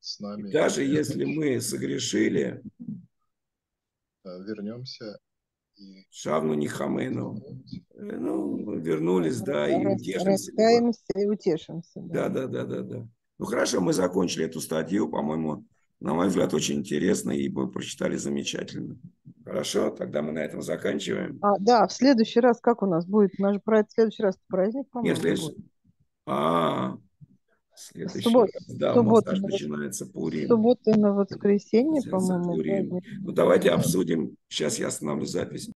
с нами... И даже [LAUGHS] если мы согрешили, вернемся. Шавну не хамену, э, ну, вернулись, да, и утешимся. Раскаемся и утешимся. Да, да, да, да, да. Ну хорошо, мы закончили эту статью, по-моему, на мой взгляд, очень интересно, и мы прочитали замечательно. Хорошо, тогда мы на этом заканчиваем. А, да, в следующий раз как у нас будет? У нас же в следующий раз праздник, по-моему, Нет, следующий... будет. А, следующий Суббот-. Да, суббота, да. начинается Пурим. Суббота на воскресенье, по-моему. Ну, давайте обсудим. Сейчас я остановлю запись.